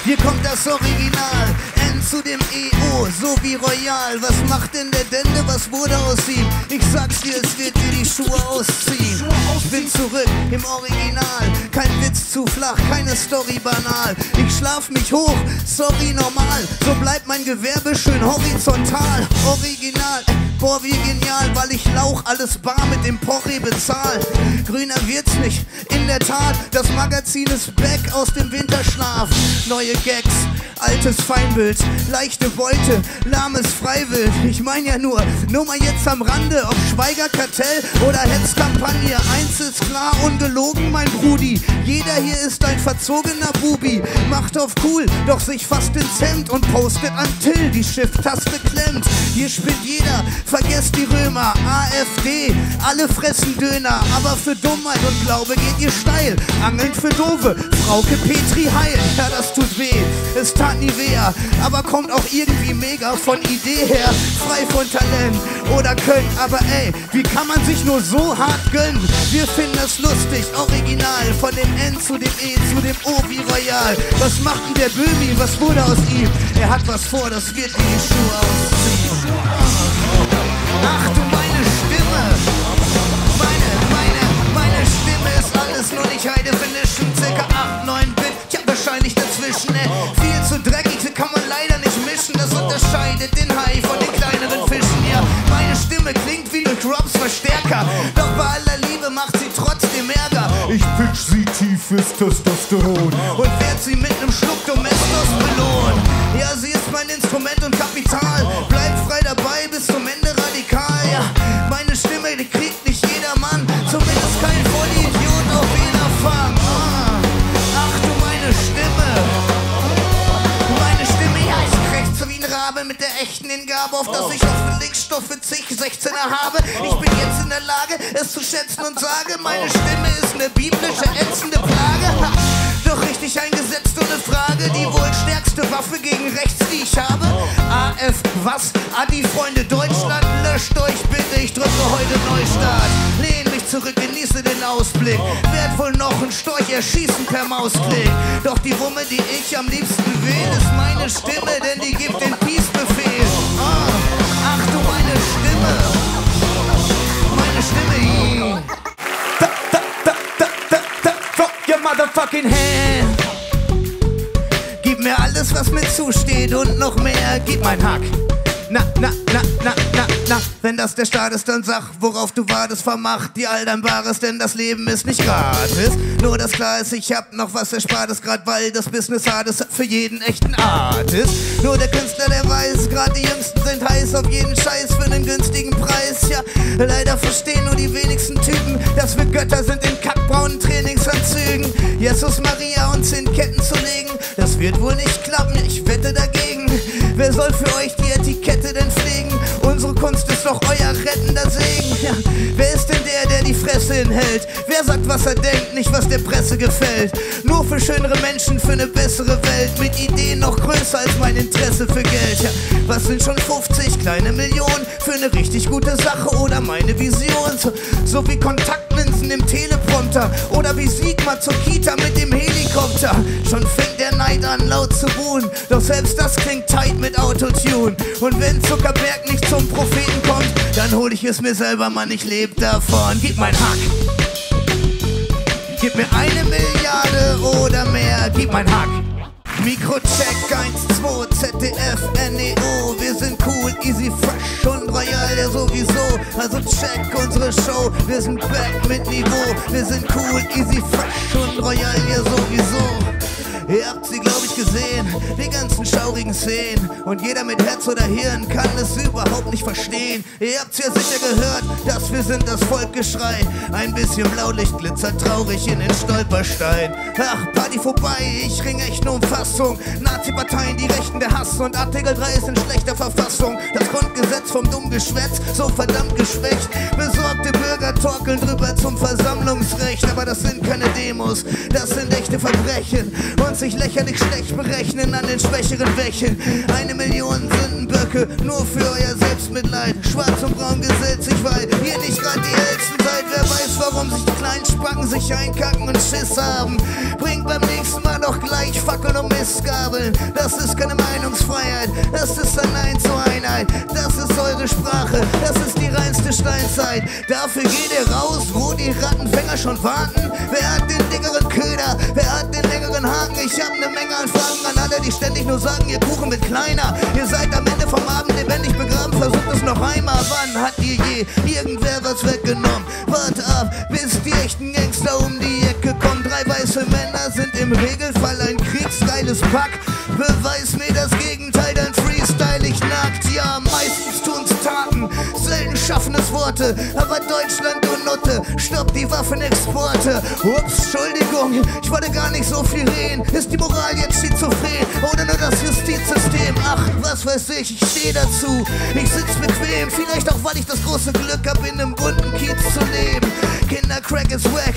hier kommt das Original. N zu dem EO, so wie Royal. Was macht denn der Dende? Was wurde aus ihm? Ich sag's dir, es wird dir die Schuhe ausziehen. Ich bin zurück im Original. Kein Witz zu flach, keine Story banal. Ich schlaf mich hoch, sorry normal. So bleibt mein Gewerbe schön horizontal. Original. Boah, wie genial, weil ich Lauch alles bar mit dem Porre bezahl. Grüner wird's nicht, in der Tat. Das Magazin ist back aus dem Winterschlaf. Neue Gags, altes Feinbild, leichte Beute, lahmes Freiwild. Ich mein ja nur, nur mal jetzt am Rande, ob Schweigerkartell oder Hetzkampagne. Eins ist klar, ungelogen, mein Brudi. Jeder hier ist ein verzogener Bubi. Macht auf cool, doch sich fast ins Hemd und postet an Till, die Shift-Taste klemmt. Hier spielt jeder, vergesst die Römer, AfD, alle fressen Döner, aber für Dummheit und Glaube geht ihr steil. Angeln für Dove, Frauke Petri heil, ja das tut weh, es tat nie weh, aber kommt auch irgendwie mega von Idee her, frei von Talent oder Können, aber ey, wie kann man sich nur so hart gönnen? Wir finden es lustig, original, von dem N zu dem E zu dem O wie Royal. Was macht denn der Böhmi, was wurde aus ihm? Er hat was vor, das wird wie die Schuhe ausziehen. Ach du meine Stimme. Meine, meine, meine Stimme ist alles nur nicht High Definition. Circa 8, 9 Wahrscheinlich dazwischen. Ey. Viel zu dreckig, sie kann man leider nicht mischen. Das unterscheidet den Hai von den kleineren Fischen. Ja, meine Stimme klingt wie durch Robs Verstärker. Doch bei aller Liebe macht sie trotzdem Ärger. Ich pitch sie tiefes Testosteron und werd sie mit nem Schluck Domestos belohnt. Ja, sie ist mein Instrument und Kapital. Bleibt frei dabei bis zum Ende radikal. Ja, meine Stimme, die kriegt nicht jeder Mann. Mit der echten Hingabe, auf dass ich auf Belegstoffe zig 16er habe. Ich bin jetzt in der Lage, es zu schätzen und sage, meine Stimme ist eine biblische, ätzende Plage. Doch richtig eingesetzt, ohne Frage. Die wohl stärkste Waffe gegen rechts, die ich habe. AF, was? Adi, Freunde, Deutschland, löscht euch bitte. Ich drücke heute Neustart. Lehn mich zurück, genieße den Ausblick. Werd wohl noch ein Storch erschießen per Mausklick. Doch die Wumme, die ich am liebsten wähle, ist meine Stimme, denn die gibt den Peace-Befehl. Ah, ach du meine Stimme. Meine Stimme. Da, da, da, da, da, da, throw your motherfucking hand. Gib mir alles, was mir zusteht und noch mehr. Gib mein Hack. Na, na, na, na, na, na. Wenn das der Staat ist, dann sag, worauf du wartest, vermach dir all dein Bares, denn das Leben ist nicht gratis. Nur das klar ist, ich hab noch was Erspartes, grad weil das Business hart ist für jeden echten Artist. Nur der Künstler, der weiß, grad die Jüngsten sind heiß auf jeden Scheiß für einen günstigen Preis. Ja, leider verstehen nur die wenigsten Typen, dass wir Götter sind in kackbraunen Trainingsanzügen. Jesus, Maria und zehn Ketten zu legen, das wird wohl nicht klappen, ich wette dagegen. Wer soll für euch die Etikette denn pflegen? Unsere Kunst ist doch euer rettender Segen. Ja, wer ist denn der, der die Fresse hinhält? Wer sagt, was er denkt, nicht was der Presse gefällt? Nur für schönere Menschen, für eine bessere Welt. Mit Ideen noch größer als mein Interesse für Geld. Ja, was sind schon 50 kleine Millionen für eine richtig gute Sache oder meine Vision? So, so wie Kontaktlinsen im Teleprompter oder wie Sigma zur Kita mit dem Helikopter. Schon fängt der Neid an, laut zu buhen. Doch selbst das klingt tight mit Autotune. Und wenn Zuckerberg nicht zum Propheten kommt, dann hol ich es mir selber, Mann, ich leb davon. Gib mein Hack. Gib mir eine Milliarde oder mehr, gib mein Hack. Mikrocheck 1, 2, ZDF, NEO, wir sind cool, easy, fresh und royal, ja sowieso. Also check unsere Show, wir sind back mit Niveau, wir sind cool, easy, fresh und royal, ja sowieso. Ihr habt sie, glaub ich, gesehen, die ganzen schaurigen Szenen. Und jeder mit Herz oder Hirn kann es überhaupt nicht verstehen. Ihr habt's ja sicher gehört, dass wir sind das Volkgeschrei. Ein bisschen Blaulicht glitzert traurig in den Stolperstein. Ach, Party vorbei, ich ring echt nur um Fassung. Nazi-Parteien, die Rechten der Hass und Artikel 3 ist in schlechter Verfassung. Das Grundgesetz vom dummen Geschwätz, so verdammt geschwächt. Besorgte Bürger torkeln drüber zum Versammlungsrecht. Aber das sind keine Demos, das sind echte Verbrechen. Und sich lächerlich schlecht berechnen an den schwächeren Wächen. Eine Million Sündenböcke, nur für euer Selbstmitleid. Schwarz und braun gesellt sich, weil ihr nicht gerade die hellsten seid. Wer weiß, warum sich die kleinen Spacken sich einkacken und Schiss haben. Bringt beim nächsten Mal doch gleich Fackeln und Mistgabeln. Das ist keine Meinungsfreiheit, das ist ein Nein zur Einheit. Das ist eure Sprache, das ist die reinste Steinzeit. Dafür geht ihr raus, wo die Rattenfänger schon warten. Wer hat den dickeren Köder? Wer hat den längeren Haken? Ich hab ne Menge an Fragen an alle, die ständig nur sagen, ihr Kuchen wird kleiner. Ihr seid am Ende vom Abend lebendig begraben, versucht es noch einmal. Wann hat ihr je irgendwer was weggenommen? Wart ab, bis die echten Gangster um die Ecke kommen. Drei weiße Männer sind im Regelfall ein kriegsgeiles Pack. Beweis mir das Gegenteil, dann freestyle ich nackt. Ja, meistens Taten, selten schaffen es Worte. Aber Deutschland, du Nutte, stopp die Waffenexporte. Ups, Entschuldigung, ich wollte gar nicht so viel reden. Ist die Moral jetzt schizophren oder nur das Justizsystem? Ach, was weiß ich, ich steh dazu. Ich sitz bequem, vielleicht auch, weil ich das große Glück hab, in einem bunten Kiez zu leben. Kindercrack ist weg,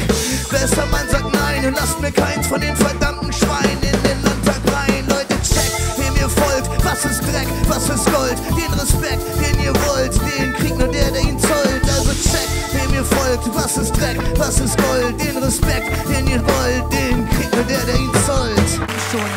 besser man sagt nein und lasst mir keins von den verdammten Schweinen in den Landtag rein. Dreck, was ist Gold, den Respekt, den ihr wollt, den kriegt nur der, der ihn zollt. Also check, wem ihr folgt, was ist Dreck, was ist Gold, den Respekt, den ihr wollt, den kriegt nur der, der ihn zollt. Schon,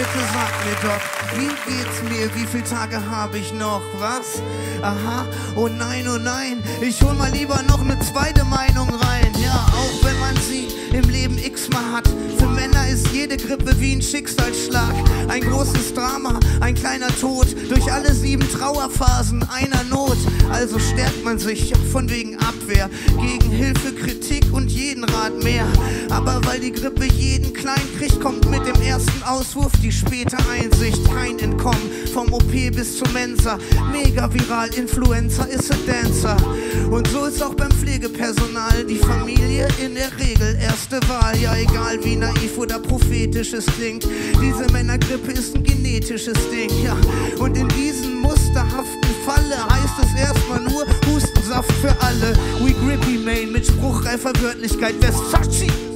bitte, sag mir doch, wie geht's mir, wie viele Tage habe ich noch, was? Aha, oh nein, oh nein, ich hol mal lieber noch eine zweite Meinung rein, ja, auch wenn man sie im Leben x-mal hat. Für Männer ist jede Grippe wie ein Schicksalsschlag. Ein großes Drama, ein kleiner Tod. Durch alle sieben Trauerphasen einer Not. Also stärkt man sich von wegen Abwehr. Gegen Hilfe, Kritik und jeden Rat mehr. Aber weil die Grippe jeden klein kriegt, kommt mit dem ersten Auswurf die späte Einsicht. Kein Entkommen vom OP bis zur Mensa. Mega viral, Influencer ist a Dancer. Und so ist auch beim Pflegepersonal die Familie in der Regel erste Wahl. Ja, egal wie naiv oder prophetisch es klingt. Diese Männergrippe ist ein genetisches Ding, ja. Und in diesem musterhaften Falle heißt es erstmal nur Hustensaft für alle. We grippy main mit spruchreifer Wörtlichkeit. Versace!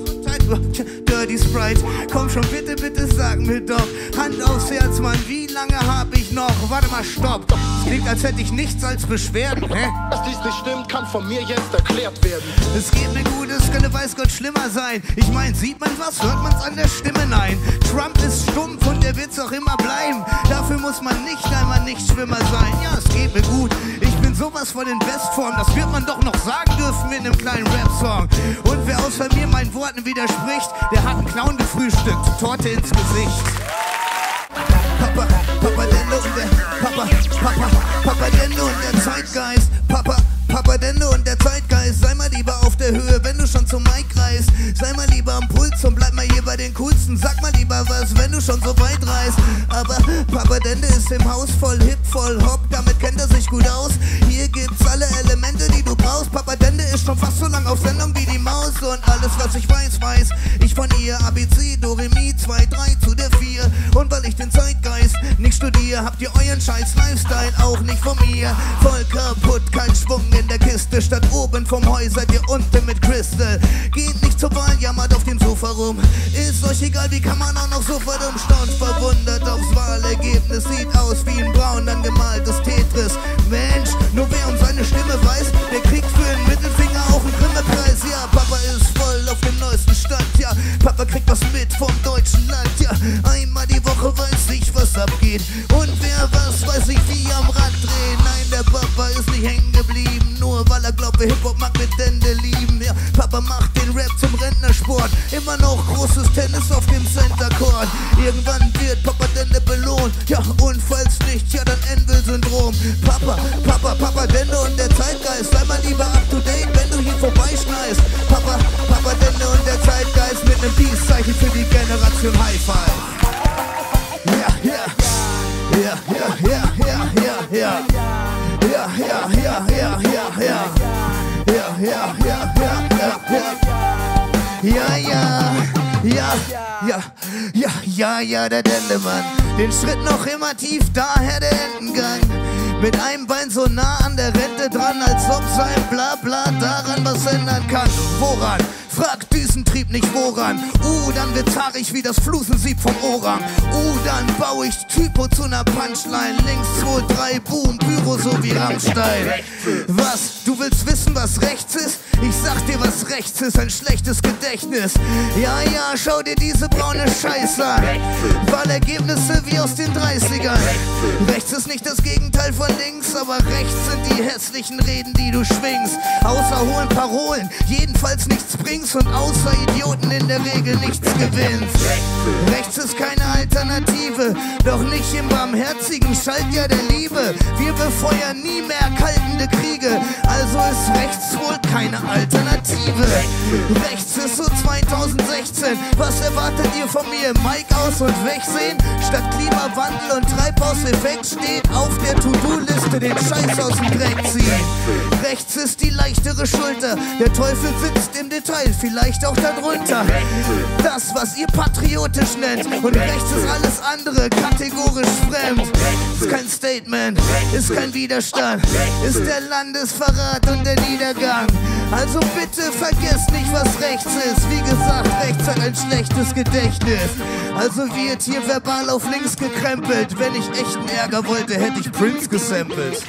Dirty Sprite, komm schon, bitte, bitte sag mir doch. Hand aufs Herz, Mann, wie lange hab ich noch? Warte mal, stopp. Klingt, als hätte ich nichts als Beschwerden, hä? Dass dies nicht stimmt, kann von mir jetzt erklärt werden. Es geht mir gut, es könnte weiß Gott schlimmer sein. Ich mein, sieht man was, hört man's an der Stimme? Nein. Trump ist stumpf und der wird's auch immer bleiben. Dafür muss man nicht einmal nicht Schwimmer sein. Ja, es geht mir gut. Ich bin sowas von in Bestform. Das wird man doch noch sagen dürfen in einem kleinen Rap-Song. Und wer außer mir meinen Worten widerspricht, der hat einen Clown gefrühstückt. Torte ins Gesicht. Papa, Papa Papa, Papa, Papa Dendo und der Zeitgeist. Papa, Papa Dendo und der Zeitgeist. Sei mal lieber auf der Höhe, wenn du schon zum Mike reist. Sei mal lieber am Puls und bleib mal hier bei den coolsten. Sag mal lieber was, wenn du schon so weit reist. Aber Papa Dende ist im Haus voll hip, voll hopp, damit kennt er sich gut aus. Hier gibt's alle Elemente, die du brauchst. Papa Dende ist schon fast so lang auf Sendung wie die Maus. Und alles, was ich weiß, weiß ich von ihr. ABC, Do, Re, Mi, 2, 3 zu der 4. Und weil ich den Zeitgeist nicht studiert, habt ihr euren scheiß Lifestyle auch nicht von mir. Voll kaputt, kein Schwung in der Kiste. Statt oben vom Heu seid ihr unten mit Crystal. Geht nicht zur Wahl, jammert auf dem Sofa rum. Ist euch egal, wie kann man auch noch so verdammt staunt, verwundert aufs Wahlergebnis. Sieht aus wie ein braun angemaltes Tetris. Mensch, nur wer um seine Stimme weiß, der kriegt für einen Mittelfinger auch einen Grimme-Preis. Ja, Papa ist voll auf dem neuesten Stand. Ja, Papa kriegt was mit vom deutschen Land. Ja, einmal die Woche weiß ich, was abgeht. Und wer was weiß ich, wie am Rad drehen. Nein, der Papa ist nicht hängen geblieben, weil er glaubt, wer Hip-Hop mag mit Ende lieben. Ja, Papa macht den Rap zum Rentnersport. Immer noch großes Tennis auf dem Center Court. Irgendwann wird Papa Dende belohnt. Ja, und falls nicht, ja, dann Envil-Syndrom. Papa, Papa, Papa Dende und der Zeitgeist. Sei mal lieber up to date, wenn du hier vorbeischneist. Papa, Papa Dende und der Zeitgeist mit nem Peace-Zeichen für die Generation High Five. Ja, ja. Ja, ja, ja, ja, ja, ja. Ja, ja, ja, ja, ja, ja. Ja, ja, ja, ja, ja, ja. Ja, ja, ja, ja, der Dendemann. Den Schritt noch immer tief, daher der Endengang. Mit einem Bein so nah an der Rente dran, als ob sein Blabla daran was ändern kann. Woran? Frag Düsentrieb nicht woran. Uh, dann wird's haarig wie das Flusensieb vom Orang. Uh, dann bau ich Typo zu ner Punchline. Links 2, 3, Boom, Büro so wie Rammstein. Was? Du willst wissen, was rechts ist? Ich sag dir, was rechts ist, ein schlechtes Gedächtnis. Ja, ja, schau dir diese braune Scheiße an. Wahlergebnisse wie aus den 30ern. Rechts ist nicht das Gegenteil von links, aber rechts sind die hässlichen Reden, die du schwingst. Außer hohen Parolen, jedenfalls nichts bringst und außer Idioten in der Regel nichts gewinnst. Rechts ist keine Alternative, doch nicht im barmherzigen Schaltjahr der Liebe. Wir befeuern nie mehr kaltende Kriege, also ist rechts wohl keine Alternative. Rechts ist so 2016, was erwartet ihr von mir? Mike aus und wegsehen? Statt Klimawandel und Treibhauseffekt steht auf der To-Do-Liste den Scheiß aus dem Dreck ziehen. Rechts ist die leichtere Schulter, der Teufel sitzt im Detail, vielleicht auch darunter. Das, was ihr patriotisch nennt, und rechts ist alles andere kategorisch fremd. Ist kein Statement, ist kein Widerstand, ist der Landesverrat und der Niedergang. Also bitte vergesst nicht, was rechts ist. Wie gesagt, rechts hat ein schlechtes Gedächtnis. Also wird hier verbal auf links gekrempelt. Wenn ich echten Ärger wollte, hätte ich Prince gesampelt.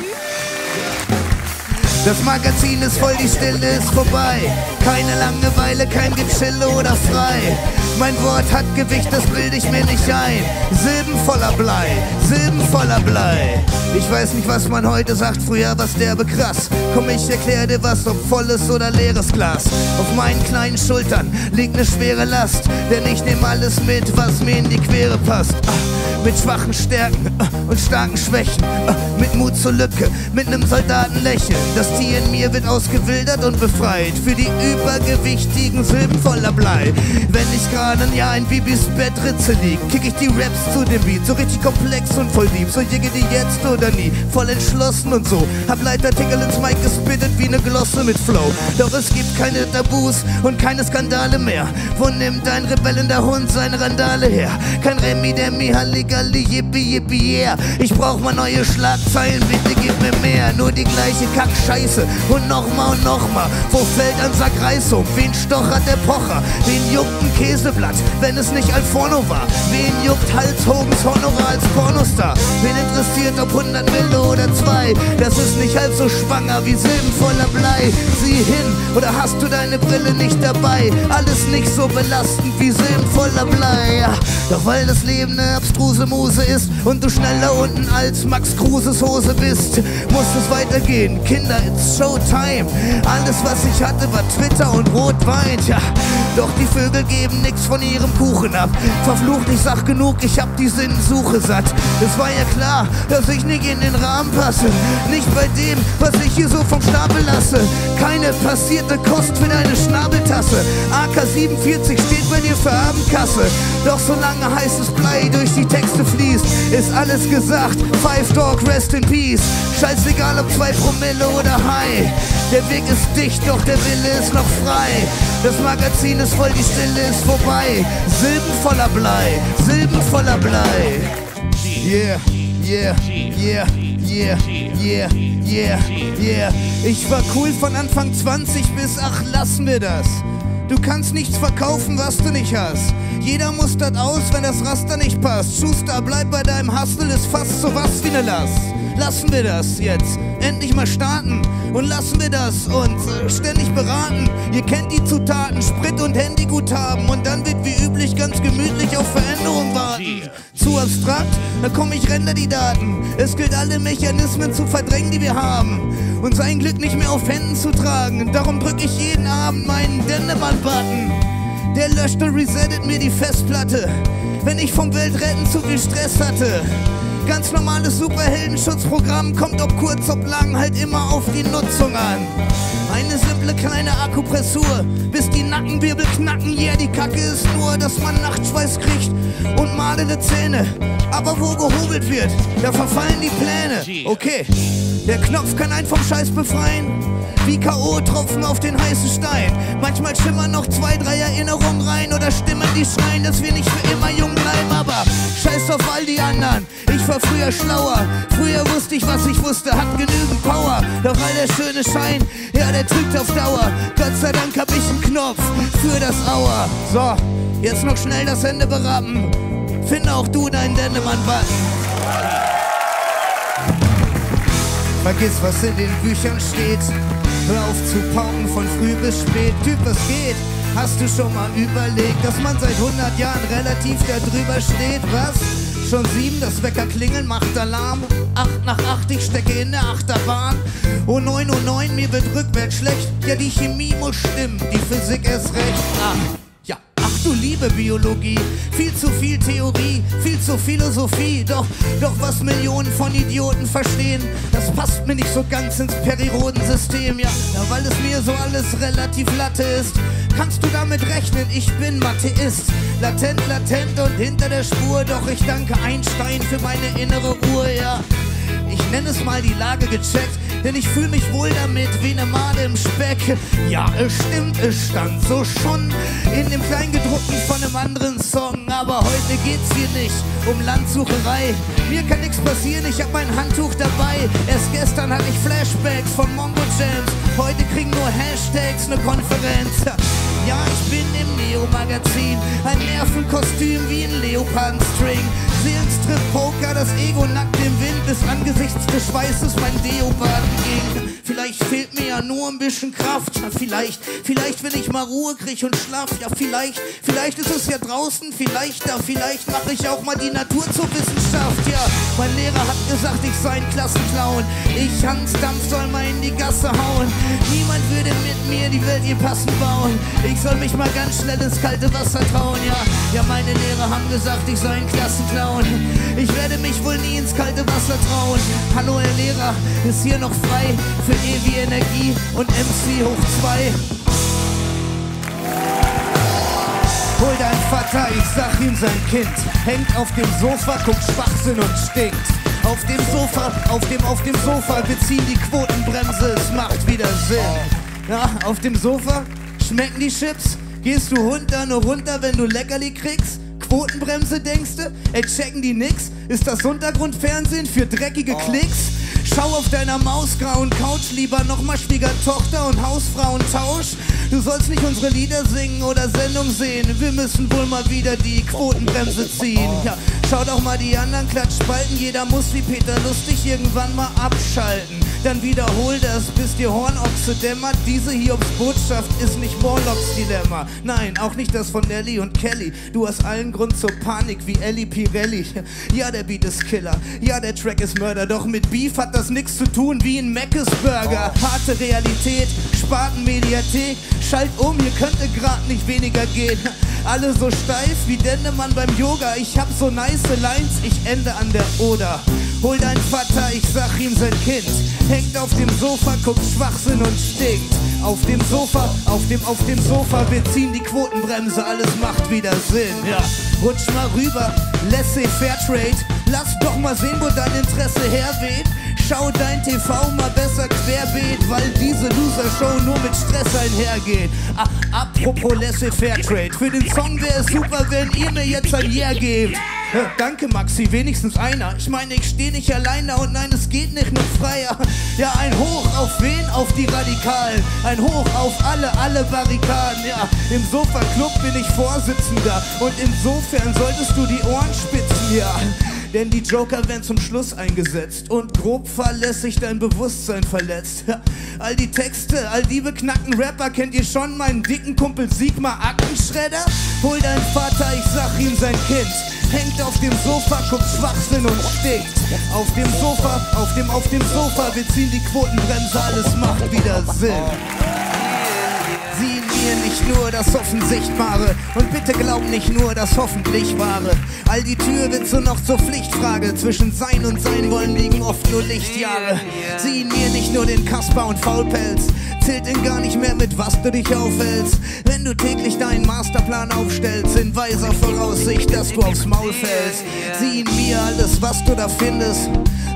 Das Magazin ist voll, die Stille ist vorbei. Keine Langeweile, kein Gechille oder frei. Mein Wort hat Gewicht, das bild ich mir nicht ein. Silben voller Blei, Silben voller Blei. Ich weiß nicht, was man heute sagt, früher war's derbe krass. Komm, ich erklär dir was, ob volles oder leeres Glas. Auf meinen kleinen Schultern liegt ne schwere Last, denn ich nehm alles mit, was mir in die Quere passt. Ah, mit schwachen Stärken ah, und starken Schwächen, ah, mit Mut zur Lücke, mit nem Soldatenlächeln. Das Tier in mir wird ausgewildert und befreit für die übergewichtigen Silben voller Blei. Wenn ich gerade ein Jahr in Bibis Bett Ritze lieg, kick ich die Raps zu dem Beat, so richtig komplex und voll deep. So jige die jetzt oder nie, voll entschlossen und so. Hab Leitertickel ins Mic gespittet wie ne Glosse mit Flow. Doch es gibt keine Tabus und keine Skandale mehr. Wo nimmt ein rebellender Hund seine Randale her? Kein Remi, Demi, Halligalli, yippie, yippie, yeah. Ich brauch mal neue Schlagzeilen, bitte gib mir mehr. Nur die gleiche Kackscheiße und nochmal und nochmal. Wo fällt ein Sack Reis um? Wen stochert der Pocher? Wen juckt ein Käseblatt, wenn es nicht Alforno war? Wen juckt Hals Hogans Honorar als Pornostar? Wen interessiert ob 100 Mille oder zwei? Das ist nicht halb so schwanger wie Silben voller Blei. Sieh hin, oder hast du deine Brille nicht dabei? Alles nicht so belastend wie Silben voller Blei. Ja, Doch weil das Leben eine abstruse Muse ist und du schneller unten als Max Kruses Hose bist, muss es weitergehen. Kinder, it's Showtime. Alles, was ich hatte, war Twitter und Rotwein. Tja, doch die Vögel geben nix von ihrem Kuchen ab. Verflucht, ich sag genug, ich hab die Sinnsuche satt. Es war ja klar, dass ich nicht in den Rahmen passe. Nicht bei dem, was ich hier so vom Stapel lasse. Keine passierte Kost für deine Schnabeltasse. AK-47 steht bei dir für Abendkasse. Doch solange heißes Blei durch die Texte fließt, ist alles gesagt. Five Dog, rest in peace. Scheißegal ob zwei Promille oder High. Der Weg ist dicht, doch der Wille ist noch frei. Das Magazin ist voll, die Stille ist vorbei. Silben voller Blei, Silben voller Blei. Yeah, yeah, yeah, yeah, yeah, yeah, yeah. Ich war cool von Anfang 20 bis, ach, lassen wir das. Du kannst nichts verkaufen, was du nicht hast. Jeder mustert aus, wenn das Raster nicht passt. Schuster, bleib bei deinem Hustle, ist fast so was wie ne Last. Lassen wir das jetzt endlich mal starten und lassen wir das uns äh, ständig beraten. Ihr kennt die Zutaten, Sprit und Handyguthaben und dann wird wie üblich ganz gemütlich auf Veränderung warten. Zu abstrakt? Da komm ich render die Daten. Es gilt alle Mechanismen zu verdrängen, die wir haben und sein Glück nicht mehr auf Händen zu tragen. Darum drück ich jeden Abend meinen Dendemann-Button. Der löscht und resettet mir die Festplatte, wenn ich vom Weltretten zu viel Stress hatte. Ganz normales Superheldenschutzprogramm, kommt ob kurz, ob lang, halt immer auf die Nutzung an. Eine simple kleine Akupressur, bis die Nackenwirbel knacken. Yeah, die Kacke ist nur, dass man Nachtschweiß kriegt und malende Zähne. Aber wo gehobelt wird, da verfallen die Pläne. Okay, der Knopf kann einen vom Scheiß befreien. Wie K.O.-Tropfen auf den heißen Stein. Manchmal schimmern noch zwei, drei Erinnerungen rein oder Stimmen, die schreien, dass wir nicht für immer jung bleiben. Aber scheiß auf all die anderen. Ich war früher schlauer. Früher wusste ich, was ich wusste, hat genügend Power. Doch all der schöne Schein, ja, der trügt auf Dauer. Gott sei Dank hab ich einen Knopf für das Auer. So, jetzt noch schnell das Ende berappen. Finde auch du deinen Dendemann-Button. Vergiss, was in den Büchern steht. Hör auf zu pauken von früh bis spät. Typ, was geht? Hast du schon mal überlegt, dass man seit 100 Jahren relativ da drüber steht? Was? Schon sieben, das Wecker klingeln, macht Alarm. Acht nach acht, ich stecke in der Achterbahn. Oh neun, oh neun, mir wird rückwärts schlecht. Ja, die Chemie muss stimmen, die Physik erst recht. Ach, ach du liebe Biologie. Viel zu viel Theorie, viel zu Philosophie. Doch, doch was Millionen von Idioten verstehen, das passt mir nicht so ganz ins Periodensystem. Ja, ja weil es mir so alles relativ latte ist. Kannst du damit rechnen? Ich bin Matheist. Latent, latent und hinter der Spur. Doch ich danke Einstein für meine innere Uhr, ja. Ich nenne es mal die Lage gecheckt, denn ich fühle mich wohl damit wie eine Made im Speck. Ja, es stimmt, es stand so schon in dem Kleingedruckten von einem anderen Song. Aber heute geht's hier nicht um Landsucherei. Mir kann nichts passieren, ich hab mein Handtuch dabei. Erst gestern hatte ich Flashbacks von Mongo Jams. Heute kriegen nur Hashtags ne Konferenz. Ja, ich bin im Neo-Magazin. Ein Nervenkostüm wie ein Leopardenstring. Seelenstrip, Poker, das Ego nackt im Wind, bis angesichts des Schweißes mein Deo baden ging. Vielleicht fehlt mir ja nur ein bisschen Kraft. Ja, vielleicht, vielleicht, wenn ich mal Ruhe krieg und schlaf. Ja, vielleicht, vielleicht ist es ja draußen, vielleicht da, vielleicht mache ich auch mal die Natur zur Wissenschaft. Ja, mein Lehrer hat gesagt, ich sei ein Klassenclown. Ich Hans Dampf soll mal in die Gasse hauen. Niemand würde mit mir die Welt hier passend bauen. Ich soll mich mal ganz schnell ins kalte Wasser trauen. Ja, ja, meine Lehrer haben gesagt, ich sei ein Klassenclown. Ich werde mich wohl nie ins kalte Wasser trauen. Hallo, Herr Lehrer, ist hier noch frei für ewige Energie und MC hoch 2. Hol dein Vater, ich sag ihm sein Kind. Hängt auf dem Sofa, guckt Schwachsinn und stinkt. Auf dem Sofa, auf dem, auf dem Sofa, wir ziehen die Quotenbremse, es macht wieder Sinn. Ja, auf dem Sofa schmecken die Chips. Gehst du runter, nur runter, wenn du Leckerli kriegst? Quotenbremse, denkst du? Ey, checken die nix? Ist das Untergrundfernsehen für dreckige Klicks? Schau auf deiner mausgrauen Couch lieber nochmal Schwiegertochter und Hausfrauentausch. Du sollst nicht unsere Lieder singen oder Sendung sehen. Wir müssen wohl mal wieder die Quotenbremse ziehen. Ja, schau doch mal die anderen Klatschspalten. Jeder muss wie Peter Lustig irgendwann mal abschalten. Dann wiederhol das, bis dir Hornochse dämmert. Diese Hiobs Botschaft ist nicht Morlocks Dilemma. Nein, auch nicht das von Nelly und Kelly. Du hast allen Grund zur Panik wie Ellie Pirelli. Ja, der Beat ist Killer. Ja, der Track ist Mörder. Doch mit Beef hat das nichts zu tun wie ein Mc's Burger. Harte Realität, Spatenmediathek. Schalt um, hier könnte grad nicht weniger gehen. Alle so steif wie Dendemann beim Yoga. Ich hab so nice Lines, ich ende an der Oder. Hol dein Vater, ich sag ihm sein Kind. Hängt auf dem Sofa, guckt Schwachsinn und stinkt. Auf dem Sofa, auf dem, auf dem Sofa, wir ziehen die Quotenbremse, alles macht wieder Sinn. Ja, rutsch mal rüber, laissez Fairtrade. Lass doch mal sehen, wo dein Interesse herweht. Schau dein TV mal besser querbeet, weil diese Loser-Show nur mit Stress einhergeht. Ah, apropos Laissez-faire Trade. Für den Song wäre es super, wenn ihr mir jetzt ein Yeah gebt. Ja, danke Maxi, wenigstens einer. Ich meine, ich stehe nicht alleine und nein, es geht nicht noch freier. Ja, ein Hoch auf wen? Auf die Radikalen. Ein Hoch auf alle, alle Barrikaden. Ja, im Sofa-Club bin ich Vorsitzender und insofern solltest du die Ohren spitzen, ja. Denn die Joker werden zum Schluss eingesetzt und grob verlässig dein Bewusstsein verletzt. All die Texte, all die beknackten Rapper kennt ihr schon, meinen dicken Kumpel Sigmar Aktenschredder? Hol deinen Vater, ich sag ihm sein Kind. Hängt auf dem Sofa, guckt Schwachsinn und stinkt. Auf dem Sofa, auf dem, auf dem Sofa, wir ziehen die Quotenbremse, alles macht wieder Sinn. Mir nicht nur das Offensichtbare und bitte glaub nicht nur das hoffentlich Wahre. All die Tür wird so noch zur Pflichtfrage. Zwischen Sein und Sein wollen liegen oft nur Lichtjahre. Sieh mir nicht nur den Kasper und Faulpelz. Zählt denn gar nicht mehr mit, was du dich aufhältst. Wenn du täglich deinen Masterplan aufstellst, in weiser Voraussicht, dass du aufs Maul fällst. Sieh in mir alles, was du da findest.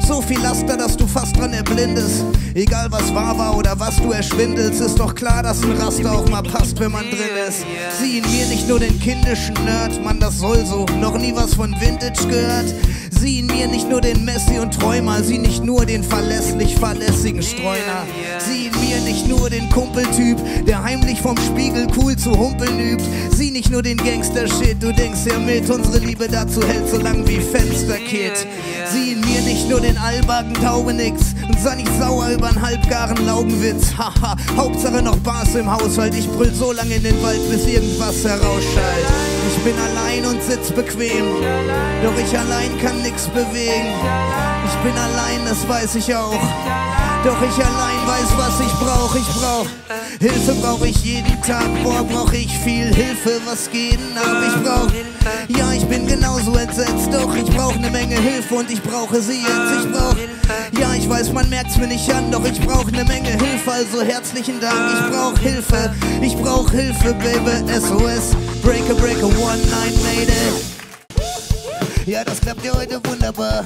So viel Laster, dass du fast dran erblindest. Egal was wahr war oder was du erschwindelst, ist doch klar, dass ein Raster auch mal passt, wenn man drin ist. Sieh in mir nicht nur den kindischen Nerd, Mann, das soll so. Noch nie was von Vintage gehört. Sieh in mir nicht nur den Messi und Träumer, sieh nicht nur den verlässlich verlässigen Streuner. Sieh in mir nicht nur den Kumpeltyp, der heimlich vom Spiegel cool zu humpeln übt. Sieh nicht nur den Gangster-Shit, du denkst ja mit, unsere Liebe dazu hält so lang wie Fensterkit. Sieh in mir nicht nur den Albagen Taubenix und sei nicht sauer über einen halbgaren Laugenwitz. Haha, Hauptsache noch Bars im Haushalt, ich brüll so lange in den Wald, bis irgendwas herausschallt. Ich bin allein und sitz bequem, doch ich allein kann nix bewegen. Ich bin allein, das weiß ich auch. Doch ich allein weiß, was ich brauch. Ich brauch Hilfe, brauch ich jeden Tag. Boah, brauch ich viel Hilfe, was geht ab? Ich brauch, ja, ich bin genauso entsetzt. Doch ich brauch ne Menge Hilfe und ich brauche sie jetzt. Ich brauch, ja, ich weiß, man merkt's mir nicht an. Doch ich brauch ne Menge Hilfe, also herzlichen Dank. Ich brauch Hilfe, ich brauch Hilfe, Baby. SOS, Breaker, Breaker, One Nine, Mayday. Ja, das klappt ja heute wunderbar.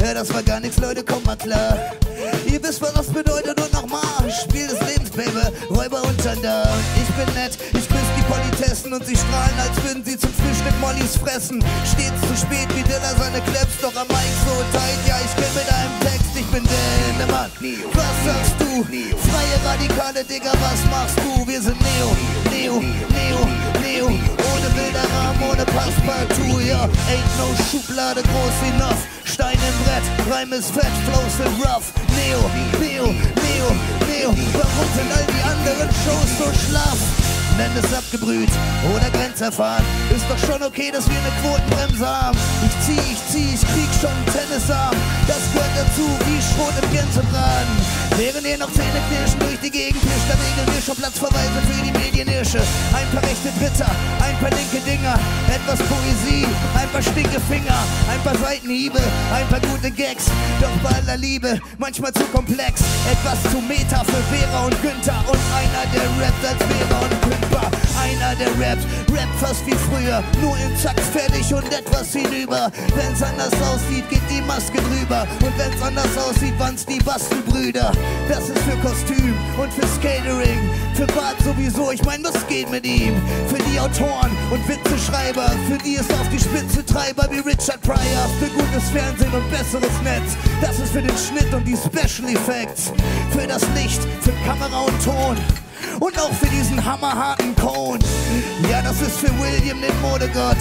Ja, das war gar nichts, Leute, kommt mal klar. Ihr wisst, was das bedeutet und nochmal. Spiel des Lebens, Baby, Räuber und Gendarm. Ich bin nett, ich küsse die Politessen und sie strahlen, als würden sie zum Frühstück Mollys fressen. Stets zu spät wie Dilla seine Claps, doch am Mic so tight. Ja, ich bin mit einem Text, ich bin der Mann. Was sagst du? Freie Radikale, Digga, was machst du? Wir sind Neo, Neo, Neo, Neo. Ohne Bilderrahmen, ohne Passepartout, ja. Ain't no Schublade groß enough. Stein im Brett, Reim ist fett, Flows sind rough. Neo, Neo, Neo, Neo. Warum sind all die anderen Shows so schlaff? Nenn es abgebrüht oder Grenzerfahren. Ist doch schon okay, dass wir eine Quotenbremse haben. Ich zieh, ich zieh, ich krieg schon einen Tennisarm. Das gehört dazu, wie Schrot im Gänsebraten. Während ihr noch Zähne knirschen durch die Gegend pischt, dann regeln wir schon Platzverweise für die Medienirsche. Ein paar rechte Twitter, ein paar linke Dinger, etwas Poesie, ein paar stinke Finger, ein paar Seitenhiebe, ein paar gute Gags. Doch bei aller Liebe, manchmal zu komplex. Etwas zu Meta für Vera und Günther und einer, der rappt als Vera und Günther. Einer, der rappt, rappt fast wie früher, nur im Zack fertig und etwas hinüber. Wenn's anders aussieht, geht die Maske drüber. Und wenn's anders aussieht, waren's die Bastelbrüder. Das ist für Kostüm und für Skatering, für Bart sowieso, ich mein, was geht mit ihm? Für die Autoren und Witzeschreiber, für die es auf die Spitze Treiber wie Richard Pryor, für gutes Fernsehen und besseres Netz. Das ist für den Schnitt und die Special Effects, für das Licht, für Kamera und Ton. Und auch für diesen hammerharten Cone. Ja, das ist für William, den Modegott.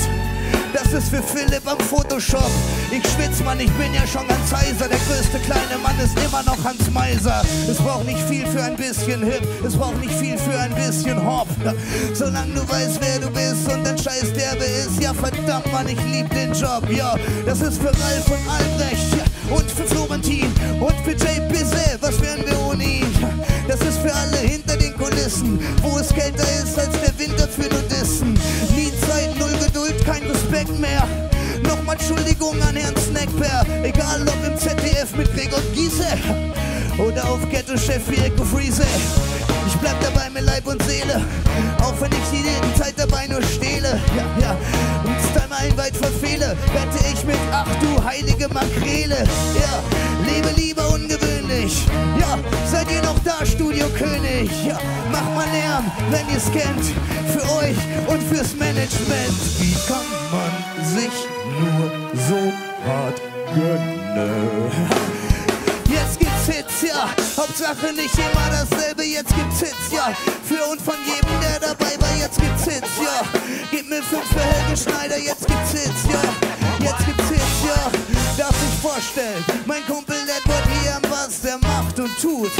Das ist für Philipp am Photoshop. Ich schwitz, Mann, ich bin ja schon ganz heiser. Der größte kleine Mann ist immer noch Hans Meiser. Es braucht nicht viel für ein bisschen Hip. Es braucht nicht viel für ein bisschen Hop. Solange du weißt, wer du bist und dein Scheiß derbe ist. Ja, verdammt, Mann, ich lieb den Job. Ja, das ist für Ralf und Albrecht. Ja, und für Florentin. Und für Jay Bizet. Was wären wir ohne ihn? Das ist für alle hinter den Kulissen. Wo es kälter ist als der Winter für Nudisten. Nie Zeit, null Geduld, kein Respekt mehr. Nochmal Entschuldigung an Herrn Snackbär. Egal ob im ZDF mit Gregor Giese oder auf Ghetto-Chef wie Echo Friese. Ich bleib dabei mit Leib und Seele, auch wenn ich die Zeit dabei nur stehle. Ja, ja, und Style weit verfehle, wette ich mit, ach du heilige Makrele. Ja, lebe lieber ungewöhnlich. Ja, seid ihr noch da, Studio König? Ja, mach mal Lärm, wenn ihr's kennt, für euch und fürs Management. Wie kann man sich nur so hart gönnen? Jetzt gibt's Hits, ja. Hauptsache nicht immer dasselbe, jetzt gibt's Hits, ja. Für und von jedem, der dabei war, jetzt gibt's Hits, ja. Gib mir fünf für Helge Schneider, jetzt gibt's Hits, ja. Jetzt gibt's Hits, ja. Darf sich vorstellen, mein Kumpel Edward hier am Bass, der macht und tut.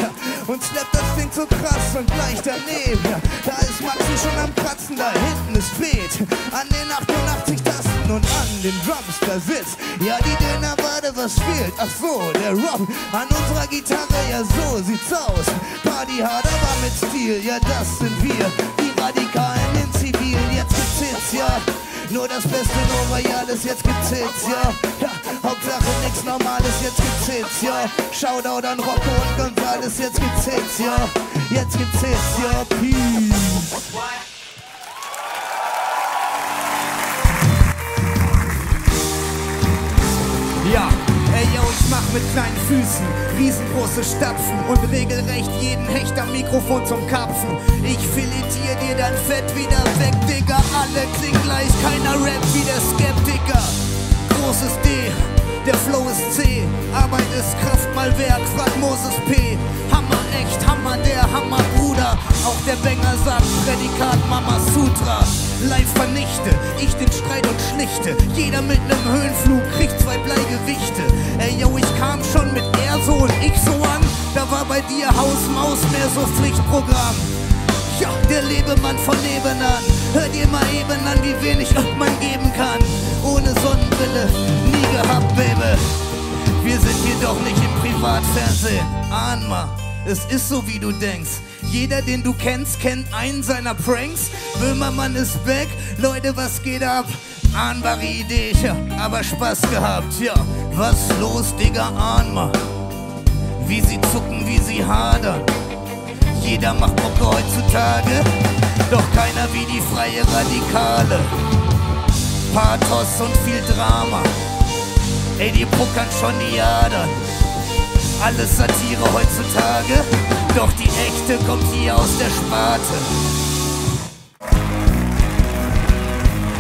Und slappt das Ding so krass und gleich daneben. Da ist Maxi schon am Kratzen, da hinten ist Beat. An den 88 Tasten und an den Drums, da sitzt. Ja, die Dönerwade, was fehlt? Ach so, der Rob an unserer Gitarre, ja so sieht's aus. Party hard, aber mit Stil, ja das sind wir. Die Radikalen in Zivil, jetzt gibt's Hits, ja. Nur das Beste, nur Royales, jetzt gibt's Hits, ja. ja. Hauptsache nix Normales, jetzt gibt's Hits, ja. Shoutout an Rocco und Gonzales, jetzt gibt's Hits, ja. Jetzt gibt's Hits, ja. Peace. Ja, mach mit kleinen Füßen riesengroße Stapfen und regelrecht jeden Hecht am Mikrofon zum Karpfen. Ich filetier dir dein Fett wieder weg, Digga. Alle klingen gleich, keiner rappt wie der Skeptiker. Auch der Banger sagt Prädikat Mama Sutra. Live vernichte, ich den Streit und schlichte. Jeder mit nem Höhenflug kriegt zwei Bleigewichte. Ey yo, ich kam schon mit er so und ich so an. Da war bei dir Haus Maus mehr so Pflichtprogramm. Ja, der Lebemann von nebenan. Hör dir mal eben an, wie wenig man geben kann. Ohne Sonnenbrille, nie gehabt, Baby. Wir sind hier doch nicht im Privatfernsehen. Ahn mal, es ist so, wie du denkst. Jeder, den du kennst, kennt einen seiner Pranks. Böhmermann ist back. Leute, was geht ab? Ahnbare Idee, ja, aber Spaß gehabt. Ja, was los, Digga, ahn mal. Wie sie zucken, wie sie hadern. Jeder macht Mucke heutzutage, doch keiner wie die freie Radikale. Pathos und viel Drama. Ey, die puckern schon die Adern. Alles Satire heutzutage, doch die echte kommt hier aus der Sparte.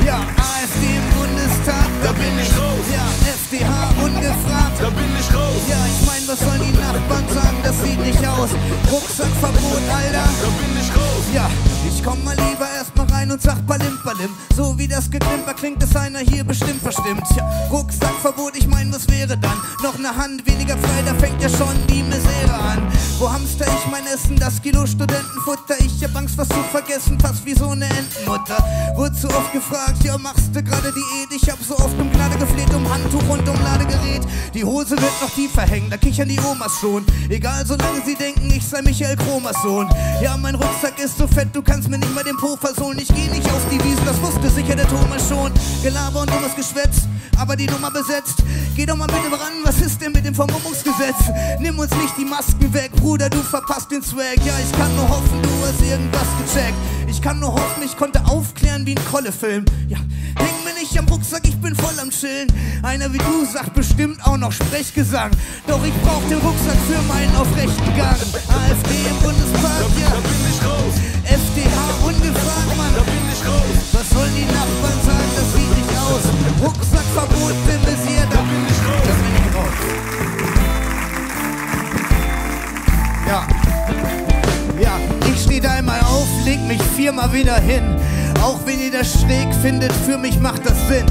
Ja, AfD im Bundestag, Da bin ich raus. Ja, FDH ungefragt. Da bin ich raus. Ja, ich mein, was sollen die Nachbarn sagen? Das sieht nicht aus. Rucksackverbot, Alter. Da bin ich raus. Ja, ich komm mal lieber rein und sag Balim Balim. So wie das Geklimper klingt, ist einer hier bestimmt verstimmt. Ja, Rucksackverbot, ich mein, was wäre dann? Noch eine Hand weniger frei, da fängt ja schon die Misere an. Wo hamster ich mein Essen? Das Kilo Studentenfutter. Ich hab Angst, was zu vergessen, fast wie so eine Entenmutter. Wurde zu oft gefragt, ja, machst du gerade Diät? Ich hab so oft um Gnade gefleht, um Handtuch und um Ladegerät. Die Hose wird noch tiefer hängen, da kichern die Omas schon. Egal, solange sie denken, ich sei Michael Kromas Sohn. Ja, mein Rucksack ist so fett, du kannst mir nicht mal den Po versohlen. Ich geh nicht auf die Wiesen, das wusste sicher der Thomas schon. Gelaber und dummes Geschwätz, aber die Nummer besetzt. Geh doch mal mit dem ran, was ist denn mit dem Vermummungsgesetz? Nimm uns nicht die Masken weg, Bruder, du verpasst den Swag. Ja, ich kann nur hoffen, du hast irgendwas gecheckt. Ich kann nur hoffen, ich konnte aufklären wie ein Kolle-Film. Ja, häng mir nicht am Rucksack, ich bin voll am Chillen. Einer wie du sagt bestimmt auch noch Sprechgesang. Doch ich brauch den Rucksack für meinen aufrechten Gang. AfD im Bundestag, ja. Da bin ich raus. FDH ungefragt, Mann. Da bin ich raus. Was sollen die Nachbarn sagen? Das sieht nicht aus. Rucksackverbot, bin ich raus. Da Ja. Ja, ich steh da einmal auf, leg mich viermal wieder hin. Auch wenn ihr das schräg findet, für mich macht das Sinn.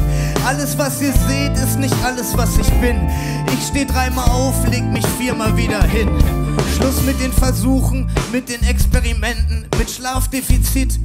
Alles, was ihr seht, ist nicht alles, was ich bin. Ich steh dreimal auf, leg mich viermal wieder hin. Schluss mit den Versuchen, mit den Experimenten, mit Schlafdefizit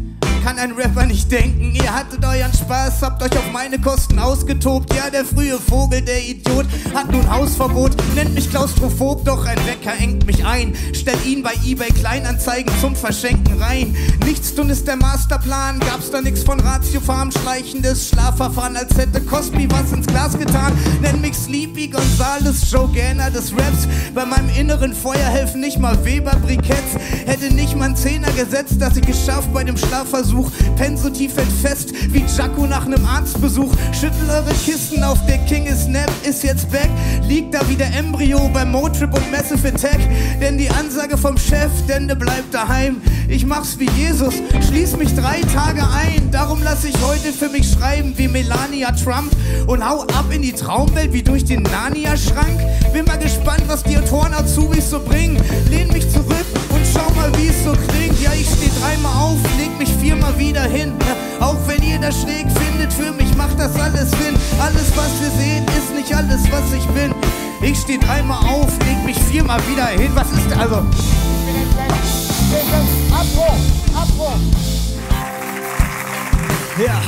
kann ein Rapper nicht denken. Ihr hattet euren Spaß, habt euch auf meine Kosten ausgetobt. Ja, der frühe Vogel, der Idiot, hat nun Hausverbot. Nennt mich Klaustrophob, doch ein Wecker engt mich ein. Stell ihn bei eBay Kleinanzeigen zum Verschenken rein. Nichts tun ist der Masterplan, gab's da nix von Ratio Farm, schleichendes Schlafverfahren, als hätte Cosby was ins Glas getan. Nenn mich Sleepy Gonzales, Joe Ganner des Raps. Bei meinem inneren Feuer helfen nicht mal Weber Briketts. Hätte nicht mal ein Zehner gesetzt, dass ich geschafft bei dem Schlafversuch. Penn so tief fest wie Jaco nach nem Arztbesuch. Schüttel eure Kisten auf, der King ist Snap, ist jetzt back. Liegt da wie der Embryo beim Motrip und Massive Attack. Denn die Ansage vom Chef, Dende bleibt daheim. Ich mach's wie Jesus, schließ mich drei Tage ein. Darum lass ich heute für mich schreiben wie Melania Trump. Und hau ab in die Traumwelt wie durch den Narnia-Schrank. Bin mal gespannt, was die Autoren Azubis so bringen. Lehn mich zurück und schau mal, wie es so klingt. Ja, ich steh dreimal auf, leg mich viermal wieder hin. Auch wenn ihr das schräg findet, für mich macht das alles Sinn. Alles, was wir sehen, ist nicht alles, was ich bin. Ich steh dreimal auf, leg mich viermal wieder hin. Was ist also? Abbruch! Abbruch! Ja.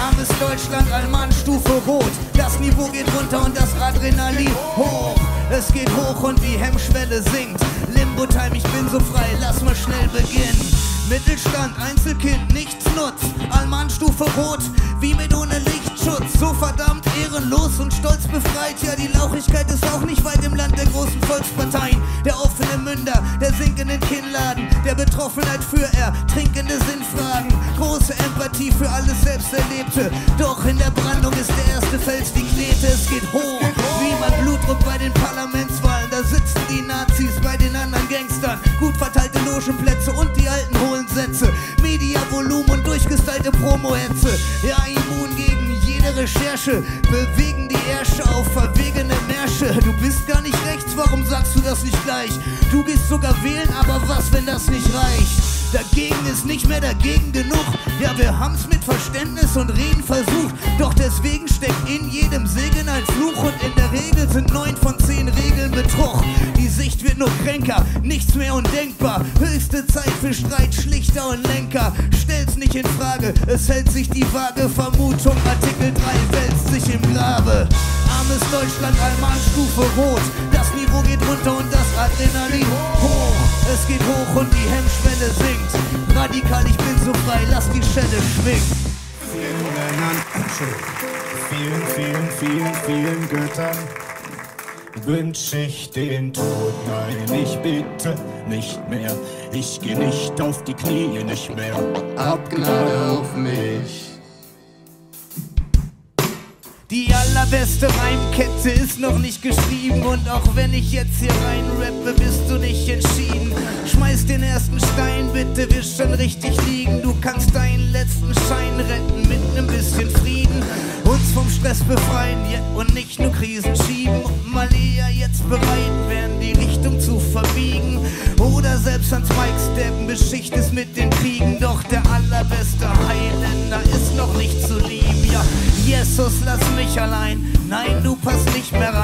Armes Deutschland, Allmann, Stufe Rot. Das Niveau geht runter und das Adrenalin hoch. Es geht hoch und die Hemmschwelle sinkt. Limbo-Time, ich bin so frei, lass mal schnell beginnen. Mittelstand, Einzelkind, nichts nutzt. Allmann, Stufe Rot, wie mit ohne Lichtschutz. So verdammt ehrenlos und stolz befreit. Ja, die Lauchigkeit ist auch nicht weit im Land der großen Volksparteien. Der offene Münder, der sinkenden Kinnladen, der Betroffenheit für ertrinkende Sinnfragen. Große Empathie für alles Selbsterlebte. Doch in der Brandung ist der erste Fels die Knete. Es geht hoch, wie mein Blutdruck bei den Parlamentswahlen. Da sitzen die Nazis bei den anderen Gangstern. Gut verteilte Logenplätze und die alten hohlen Sätze. Mediavolumen und durchgestylte Promo-Hetze. Ja, immun gegen jede Recherche. Bewegen die Ärsche auf verwegene Märsche. Du bist gar nicht rechts, warum sagst du das nicht gleich? Du gehst sogar wählen, aber was, wenn das nicht reicht? Dagegen ist nicht mehr dagegen genug. Ja, wir haben's mit Verständnis und Reden versucht. Doch deswegen steckt in jedem Segen ein Fluch. Und in der Regel sind neun von zehn Regeln Betrug. Die Sicht wird nur kränker, nichts mehr undenkbar. Höchste Zeit für Streit, Schlichter und Lenker. Stell's nicht in Frage, es hält sich die vage Vermutung. Artikel 3 wälzt sich im Grabe. Armes Deutschland, Allmannstufe rot. Das Niveau geht runter und das Adrenalin hoch. Es geht hoch und die Hemmschwelle sinkt. Radikal, ich bin so frei, lass die Schelle schwingen. Vielen, vielen, vielen, vielen Göttern wünsche ich den Tod. Nein, ich bitte nicht mehr. Ich geh nicht auf die Knie, nicht mehr. Hab Gnade auf mich. Die allerbeste Reimkette ist noch nicht geschrieben und auch wenn ich jetzt hier rein rappe, bist du nicht entschieden. Schmeiß den ersten Stein bitte, wir schon richtig liegen. Du kannst deinen letzten Schein retten mit nem bisschen Frieden. Uns vom Stress befreien ja, und nicht nur Krisen schieben. Und mal eher jetzt bereit werden, die Richtung zu verbiegen. Oder selbst ans Mike steppen, Beschicht ist mit den Kriegen. Doch der allerbeste Highlander ist noch nicht zu lieben. Jesus, lass mich allein. Nein, du passt nicht mehr rein.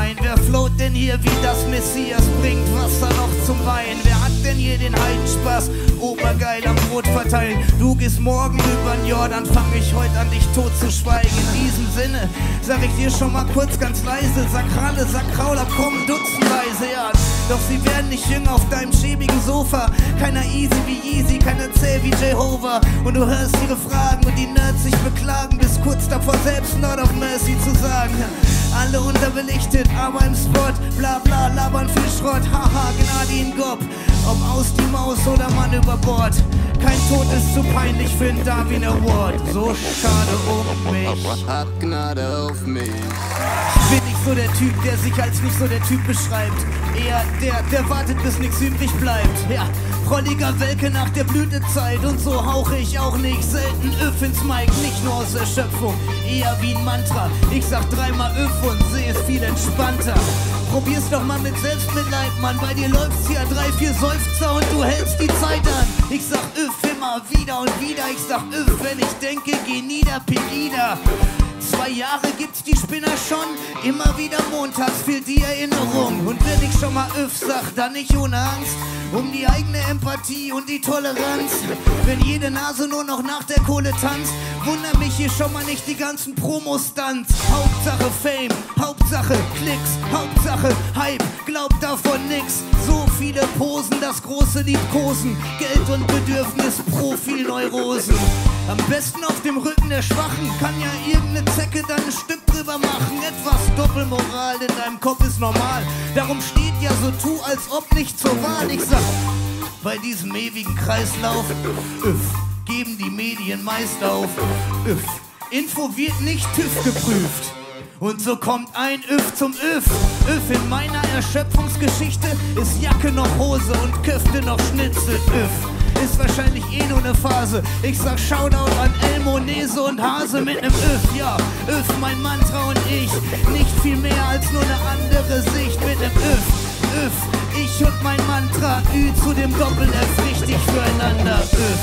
Float denn hier wie das Messias? Bringt Wasser noch zum Wein. Wer hat denn hier den Heidenspaß? Obergeil am Brot verteilen. Du gehst morgen über den Jordan, fang ich heute an, dich tot zu schweigen. In diesem Sinne sag ich dir schon mal kurz ganz leise: Sakrale, Sakrauler kommen dutzendweise, ja. Doch sie werden nicht jünger auf deinem schäbigen Sofa. Keiner easy wie easy, keiner zäh wie Jehovah. Und du hörst ihre Fragen und die Nerds sich beklagen, bis kurz davor selbst Not of Mercy zu sagen. Alle unterbelichtet, aber im Spot, bla bla, labern viel Schrott, haha, Gnade in Gob. Ob aus die Maus oder Mann über Bord. Kein Tod ist zu peinlich für den Darwin Award. So schade um mich. Hab Gnade auf mich. So der Typ, der sich als nicht so der Typ beschreibt. Eher der, der wartet, bis nichts übrig bleibt. Ja, prolliger Welke nach der Blütezeit. Und so hauche ich auch nicht selten Öff ins Mike. Nicht nur aus Erschöpfung, eher wie ein Mantra. Ich sag dreimal Öff und seh es viel entspannter. Probier's doch mal mit Selbstmitleid, Mann. Bei dir läuft's hier drei, vier Seufzer und du hältst die Zeit an. Ich sag Öff immer wieder und wieder. Ich sag Öff, wenn ich denke, geh nieder, Pegida. Zwei Jahre gibt's die Spinner schon. Immer wieder montags fehlt die Erinnerung. Und wenn ich schon mal Öff sag, dann nicht ohne Angst. Um die eigene Empathie und die Toleranz. Wenn jede Nase nur noch nach der Kohle tanzt, wunder mich hier schon mal nicht die ganzen Promo-Stunts. Hauptsache Fame, Hauptsache Klicks, Hauptsache Hype, glaubt davon nix. So viele Posen, das große Liebkosen. Geld und Bedürfnis, Profilneurosen. Am besten auf dem Rücken der Schwachen kann ja irgendeine Zecke ein Stück drüber machen. Etwas Doppelmoral in deinem Kopf ist normal. Darum steht ja so tu, als ob nicht zur Wahl. Ich sag, bei diesem ewigen Kreislauf, öff, geben die Medien meist auf. Öff, Info wird nicht TÜV geprüft. Und so kommt ein Öff zum Öff. Öff in meiner Erschöpfungsgeschichte ist Jacke noch Hose und Köfte noch Schnitzel. Öff ist wahrscheinlich eh nur eine Phase. Ich sag Shoutout an und Hase mit nem Öff. Ja, Öff mein Mantra und ich. Nicht viel mehr als nur eine andere Sicht mit nem Öff. Öff, ich und mein Mantra. Ü zu dem Doppel-F, richtig füreinander. Öff.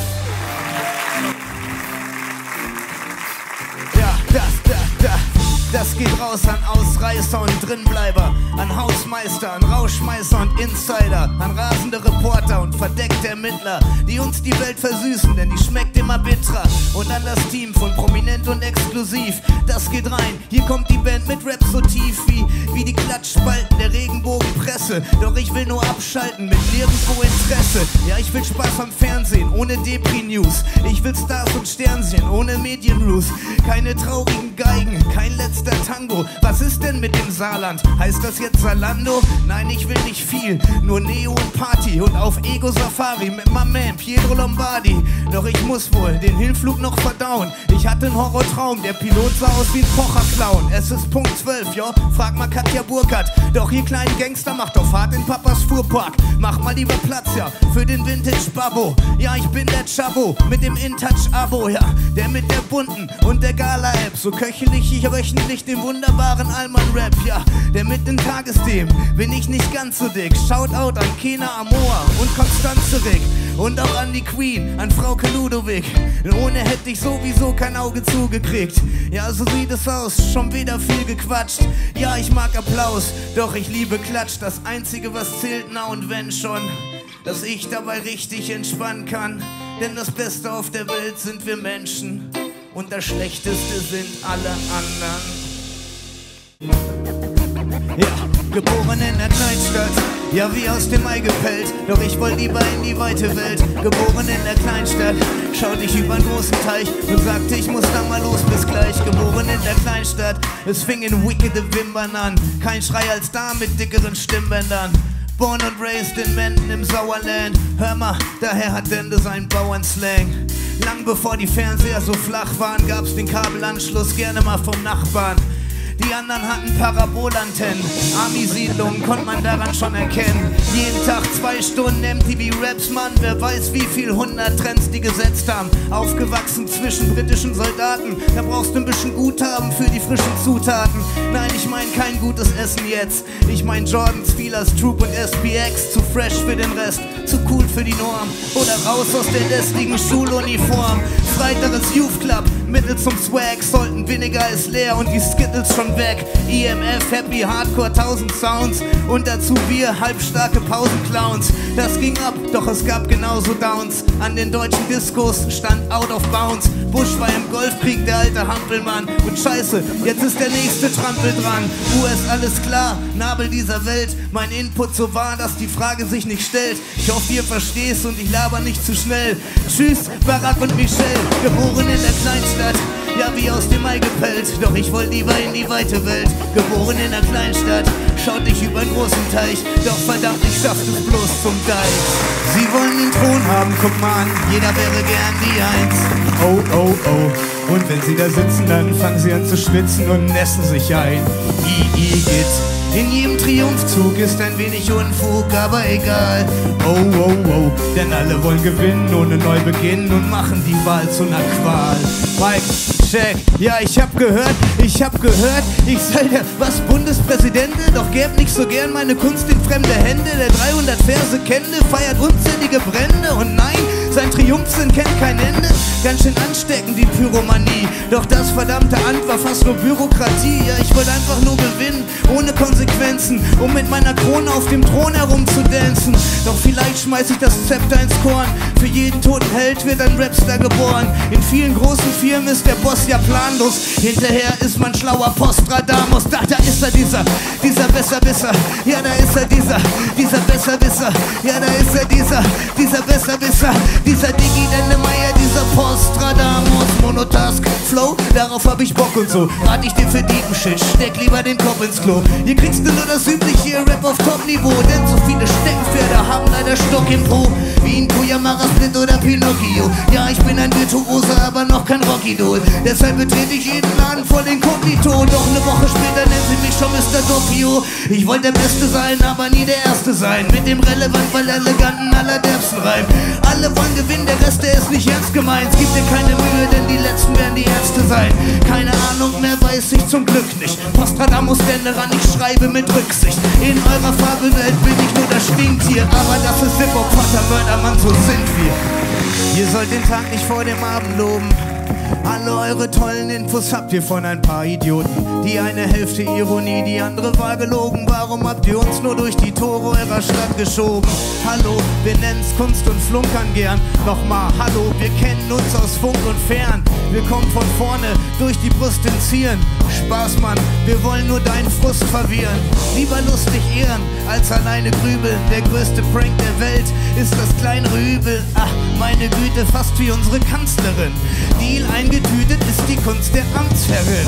Ja, das, da, da. Das geht raus an Ausreißer und Drinbleiber, an Hausmeister, an Rauschmeißer und Insider, an rasende Reporter und verdeckte Ermittler, die uns die Welt versüßen, denn die schmeckt immer bitterer. Und an das Team von Prominent und Exklusiv, das geht rein. Hier kommt die Band mit Rap so tief wie, wie die Klatschspalten der Regenbogenpresse. Doch ich will nur abschalten mit nirgendwo Interesse. Ja, ich will Spaß am Fernsehen, ohne Depri-News. Ich will Stars und Sternchen, ohne Medien-Rules. Keine traurigen Geigen, kein letzter Tango. Was ist denn mit dem Saarland? Heißt das jetzt Salando? Nein, ich will nicht viel, nur Neo und Party und auf Ego-Safari mit meinem Man Pietro Lombardi. Doch ich muss wohl den Hinflug noch verdauen. Ich hatte einen Horrortraum, der Pilot sah aus wie ein Pocher-Clown. Es ist Punkt 12, jo, frag mal Katja Burkhardt. Doch ihr kleinen Gangster macht auf Fahrt in Papas Fuhrpark. Mach mal lieber Platz, ja, für den Vintage-Babbo. Ja, ich bin der Chavo mit dem InTouch-Abo, ja, der mit der bunten und der Gala-App. So köchelig ich wöchentlich den wunderbaren Allmann-Rap, ja, der mit den Tagesthemen bin ich nicht ganz so dick. Shoutout an Kena Amoa und Konstanze Rick. Und auch an die Queen, an Frauke Ludovic. Ohne hätte ich sowieso kein Auge zugekriegt. Ja, so sieht es aus, schon wieder viel gequatscht. Ja, ich mag Applaus, doch ich liebe Klatsch. Das Einzige, was zählt, na und wenn schon, dass ich dabei richtig entspannen kann. Denn das Beste auf der Welt sind wir Menschen. Und das Schlechteste sind alle anderen. Ja, geboren in der Kleinstadt, ja wie aus dem Ei gepellt. Doch ich wollte lieber in die weite Welt. Geboren in der Kleinstadt, schaute ich über einen großen Teich und sagte, ich muss da mal los, bis gleich. Geboren in der Kleinstadt, es fing in wickede Wimpern an. Kein Schrei als da mit dickeren Stimmbändern. Born and raised in Menden im Sauerland. Hör mal, daher hat Dende seinen Bauernslang. Lang bevor die Fernseher so flach waren, gab's den Kabelanschluss gerne mal vom Nachbarn. Die anderen hatten Parabolantennen. Army-Siedlungen konnte man daran schon erkennen. Jeden Tag zwei Stunden MTV-Raps, Mann. Wer weiß, wie viel hundert Trends die gesetzt haben. Aufgewachsen zwischen britischen Soldaten. Da brauchst du ein bisschen Guthaben für die frischen Zutaten. Nein, ich mein kein gutes Essen jetzt. Ich mein Jordans, Feelers, Troop und SPX. Zu fresh für den Rest, zu cool für die Norm. Oder raus aus der lästigen Schuluniform. Freitags Youth Club, Mittel zum Swag. Sollten weniger ist leer und die Skittles schon weg. EMF, Happy, Hardcore, 1000 Sounds. Und dazu wir, halbstarke Pausenclowns. Das ging ab, doch es gab genauso Downs. An den deutschen Diskos stand Out of Bounds. Bush war im Golfkrieg der alte Hampelmann. Und scheiße, jetzt ist der nächste Trampel dran. US, alles klar, Nabel dieser Welt. Mein Input so wahr, dass die Frage sich nicht stellt. Ich hoffe, ihr verstehst und ich laber nicht zu schnell. Tschüss, Barack und Michelle, geboren in der Kleinstadt. Ja, wie aus dem Ei gepellt, doch ich wollte lieber in die weite Welt. Geboren in der Kleinstadt, schaut dich über einen großen Teich. Doch verdammt, ich schaff es bloß zum Deich. Sie wollen den Thron haben, guck mal an, jeder wäre gern die Eins. Oh, oh, oh. Und wenn sie da sitzen, dann fangen sie an zu schwitzen und nässen sich ein. Igitt. In jedem Triumphzug ist ein wenig Unfug, aber egal. Oh, oh, oh. Denn alle wollen gewinnen ohne Neubeginn und machen die Wahl zu einer Qual. Mike, check. Ja, ich hab gehört, ich hab gehört, ich sei der was Bundespräsident, doch gäb nicht so gern meine Kunst in fremde Hände. Der 300 Verse kenne, feiert unzählige Brände und nein, sein Triumphsinn kennt kein Ende. Ganz schön ansteckend, die Pyromanie. Doch das verdammte Amt war fast nur Bürokratie. Ja, ich wollte einfach nur gewinnen, ohne Konsequenzen, um mit meiner Krone auf dem Thron herumzudancen. Doch vielleicht schmeiß ich das Zepter ins Korn, Für jeden toten Held wird ein Rapstar geboren. In vielen großen Firmen ist der Boss ja planlos. Hinterher ist man schlauer Postradamus. Da, da ist er, dieser, dieser Besserwisser. Ja, da ist er, dieser, dieser Besserwisser. Ja, da ist er, dieser, dieser Besserwisser. Dieser Digi Meier, dieser Postradamus. Monotask, Flow, darauf hab ich Bock und so. Rat ich dir für Shit, steck lieber den Kopf ins Klo. Hier kriegst du nur das übliche Rap auf Top-Niveau. Denn so viele Steckenpferde haben leider Stock im Po. Wie ein Kuyamara Split oder Pinocchio. Ja, ich bin ein Virtuose, aber noch kein Rockidol. Deshalb betrete ich jeden Laden voll Inkognito. Doch eine Woche später nennt sie mich schon Mr. Doppio. Ich wollte der Beste sein, aber nie der Erste sein. Mit dem relevant, weil eleganten, allerderbsten Reim. Alle wollen gewinnen, der Rest, der ist nicht ernst gemeint. Es gibt dir keine Mühe, denn die Letzten werden die Ärzte sein. Keine Ahnung mehr weiß ich zum Glück nicht. Postradamus denn ran, ich schreibe mit Rücksicht. In eurer Fabelwelt bin ich nur das Stinktier. Aber das ist Hip-Hop, Vater, Mördermann, so sind wir. Ihr sollt den Tag nicht vor dem Abend loben. Alle eure tollen Infos habt ihr von ein paar Idioten. Die eine Hälfte Ironie, die andere war gelogen. Warum habt ihr uns nur durch die Tore eurer Stadt geschoben? Hallo, wir nennen's Kunst und flunkern gern. Nochmal, hallo, wir kennen uns aus Funk und Fern. Wir kommen von vorne durch die Brust ins Hirn. Spaß, Mann, wir wollen nur deinen Frust verwirren. Lieber lustig ehren als alleine grübeln. Der größte Prank der Welt ist das kleinere Übel. Ach, meine Güte, fast wie unsere Kanzlerin. Deal eingetütet ist die Kunst der Amtsherrin.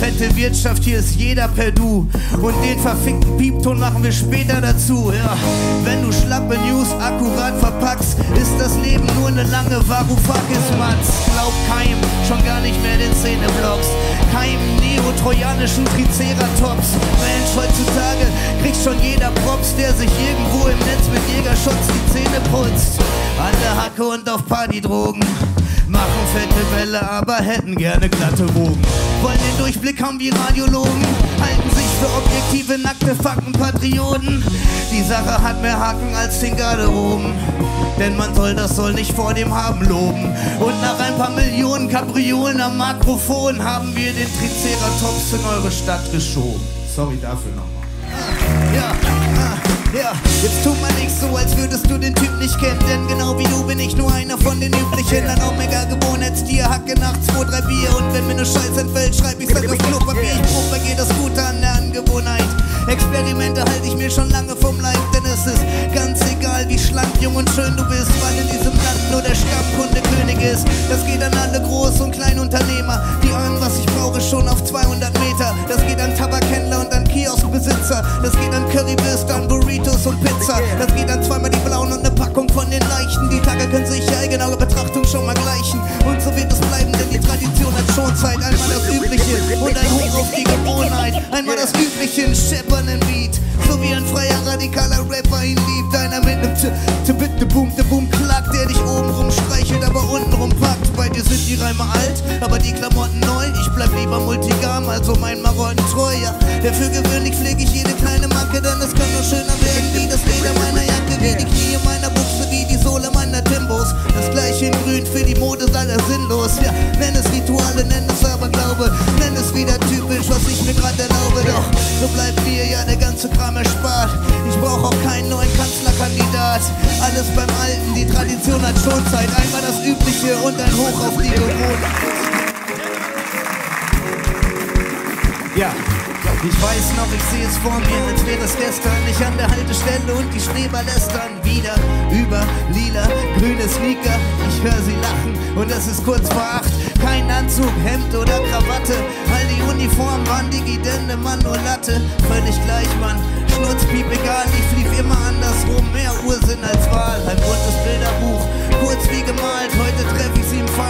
Fette Wirtschaft, hier ist jeder per Du. Und den verfickten Piepton machen wir später dazu. Ja, wenn du schlappe News akkurat verpackst, ist das Leben nur eine lange Varoufakis-Matz. Glaub keinem, schon gar nicht mehr den Szeneblocks. Keinem neo-trojanischen Triceratops. Mensch, heutzutage kriegt schon jeder Props, der sich irgendwo im Netz mit Jägerschutz die Zähne putzt. An der Hacke und auf Partydrogen. Machen fette Welle, aber hätten gerne glatte Bogen. Wollen den Durchblick haben wie Radiologen. Halten sich für objektive, nackte Faktenpatrioten. Die Sache hat mehr Haken als den Garderoben. Denn man soll das soll nicht vor dem Haben loben. Und nach ein paar Millionen Kapriolen am Mikrofon haben wir den Triceratops in eure Stadt geschoben. Sorry dafür nochmal. Ja, ja, jetzt tu mal nicht so, als würdest du den Typ nicht kennen. Denn genau wie du bin ich nur einer von den üblichen. Ein Omega geboren als Tier, hacke nach 2, 3 Bier. Und wenn mir ne Scheiß entfällt, schreib ich's halt auf Klopapier. Ich propagiere das Gute an der Angewohnheit. Experimente halte ich mir schon lange vom Leib, denn es ist ganz egal, wie schlank, jung und schön du bist, weil in diesem Land nur der Stammkunde König ist. Das geht an alle Groß- und Kleinunternehmer, die ahnen, was ich brauche, schon auf 200 Meter. Das geht an Tabakhändler und an Kioskbesitzer. Das geht an Currywürste, an Burritos und Pizza. Das geht an zweimal die Blauen und eine Packung von den Leichten. Die Tage können sich ja in eurer Betrachtung schon mal gleichen. Und so wird es bleiben, denn die Tradition hat Schonzeit. Einmal das Übliche und ein Hoch auf die Gewohnheit. Einmal das Übliche, scheppernden Beat. So wie ein freier, radikaler Rapper ihn liebt. Einer mit nem t t bit de boom de boom klack, der dich oben rumstreichelt, aber unten rumpackt. Bei dir sind die Reime alt, aber die Klamotten neu. Ich bleib lieber multigam, also mein Marotten treu. Ja, für gewöhnlich pflege ich jede kleine Macke, denn es kann nur schöner werden wie das Leder meiner Jacke, wie die Knie meiner Buchse, wie die Sohle meiner Timbos. Das gleiche in grün für die Mode sei das sinnlos. Ja, nenn es Rituale, nenn es aber Glaube, nenn es wieder typisch, was ich mir gerade erlaube. Doch so bleibt mir ja der ganze Kram erspart. Ich brauch auch keinen neuen Kanzlerkandidat. Alles beim Alten, die Tradition hat schon Zeit. Einmal das Übliche und ein Hoch auf die Gewohnheit. Ja, ich weiß noch, ich sehe es vor mir, als wäre es gestern. Ich an der Haltestelle und die Schneeball lästern wieder über lila, grüne Sneaker. Ich höre sie lachen und es ist kurz vor acht. Kein Anzug, Hemd oder Krawatte. All die Uniformen waren Digidende, Mann, nur Latte. Völlig gleich, Mann. Schnurzpiep, egal, ich lief immer andersrum. Mehr Ursinn als Wahl. Ein buntes Bilderbuch, kurz wie gemalt. Heute treffe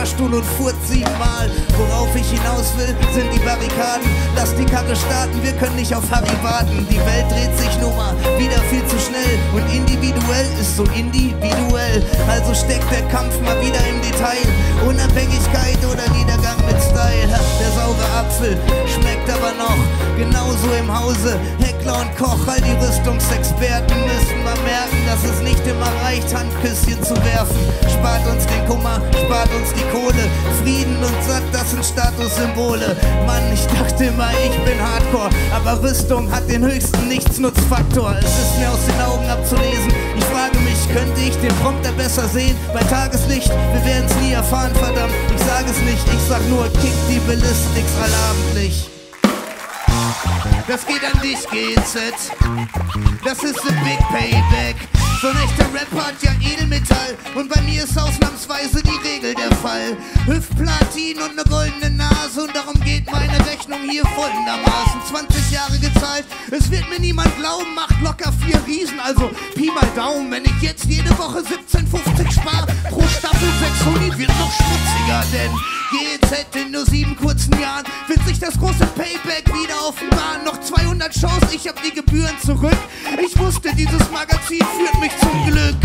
Fahrstuhl und furz siebenmal. Worauf ich hinaus will, sind die Barrikaden. Lass die Karre starten, wir können nicht auf Harry warten. Die Welt dreht sich nun mal wieder viel zu schnell. Und individuell ist so individuell. Also steckt der Kampf mal wieder im Detail. Unabhängigkeit oder Niedergang mit Style. Der saure Apfel schmeckt aber noch genauso im Hause. Heckler und Koch, all die Rüstungsexperten müssen mal merken, dass es nicht immer reicht, Handküsschen zu werfen. Spart uns den Kummer, spart uns die Kohle. Frieden und satt, das sind Statussymbole. Mann, ich dachte immer, ich bin Hardcore, aber Rüstung hat den höchsten Nichtsnutzfaktor. Es ist mir aus den Augen abzulesen. Ich frage mich, Könnte ich den Prompter besser sehen bei Tageslicht? Wir werden's nie erfahren, verdammt. Ich sag es nicht, ich sag nur, kick die Ballistics allabendlich. Das geht an dich, GZ. Das ist the Big Payback. So ein echter Rapper hat ja Edelmetall. Und bei mir ist ausnahmsweise die Regel der Fall. Hüftplatin und ne goldene Nase. Und darum geht meine Rechnung hier folgendermaßen. 20 Jahre gezahlt, es wird mir niemand glauben. Macht locker vier Riesen, also Pi mal Daumen. Wenn ich jetzt jede Woche 17,50 spar, pro Staffel 600 wird noch schmutziger. Denn GEZ in nur sieben kurzen Jahren wird sich das große Payback wieder offenbaren. Noch 200 Shows, ich hab die Gebühren zurück. Ich wusste, dieses Magazin führt mich zum Glück.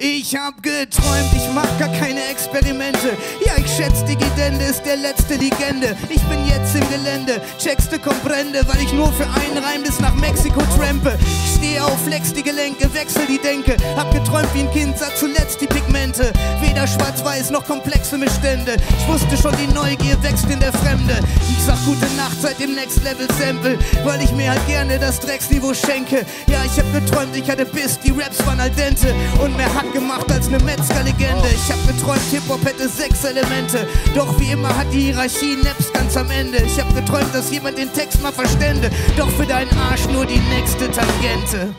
Ich hab geträumt, ich mach gar keine Experimente. Ja, ich schätz, Digidende ist der letzte Legende. Ich bin jetzt im Gelände, checkste Comprende, weil ich nur für einen Reim bis nach Mexiko trampe. Ich stehe auf, flex die Gelenke, wechsel die Denke. Hab geträumt wie ein Kind, sah zuletzt die Pigmente. Weder schwarz-weiß noch komplexe Missstände. Ich wusste schon, die Neugier wächst in der Fremde. Ich sag gute Nacht seit dem Next Level Sample, weil ich mir halt gerne das Drecksniveau schenke. Ja, ich hab geträumt, ich hatte Biss, die Raps waren al dente und mehr Hack gemacht als ne Metzger-Legende. Ich hab geträumt, Hip-Hop hätte sechs Elemente. Doch wie immer hat die Hierarchie Naps ganz am Ende. Ich hab geträumt, dass jemand den Text mal verstände. Doch für deinen Arsch nur die nächste Tangente.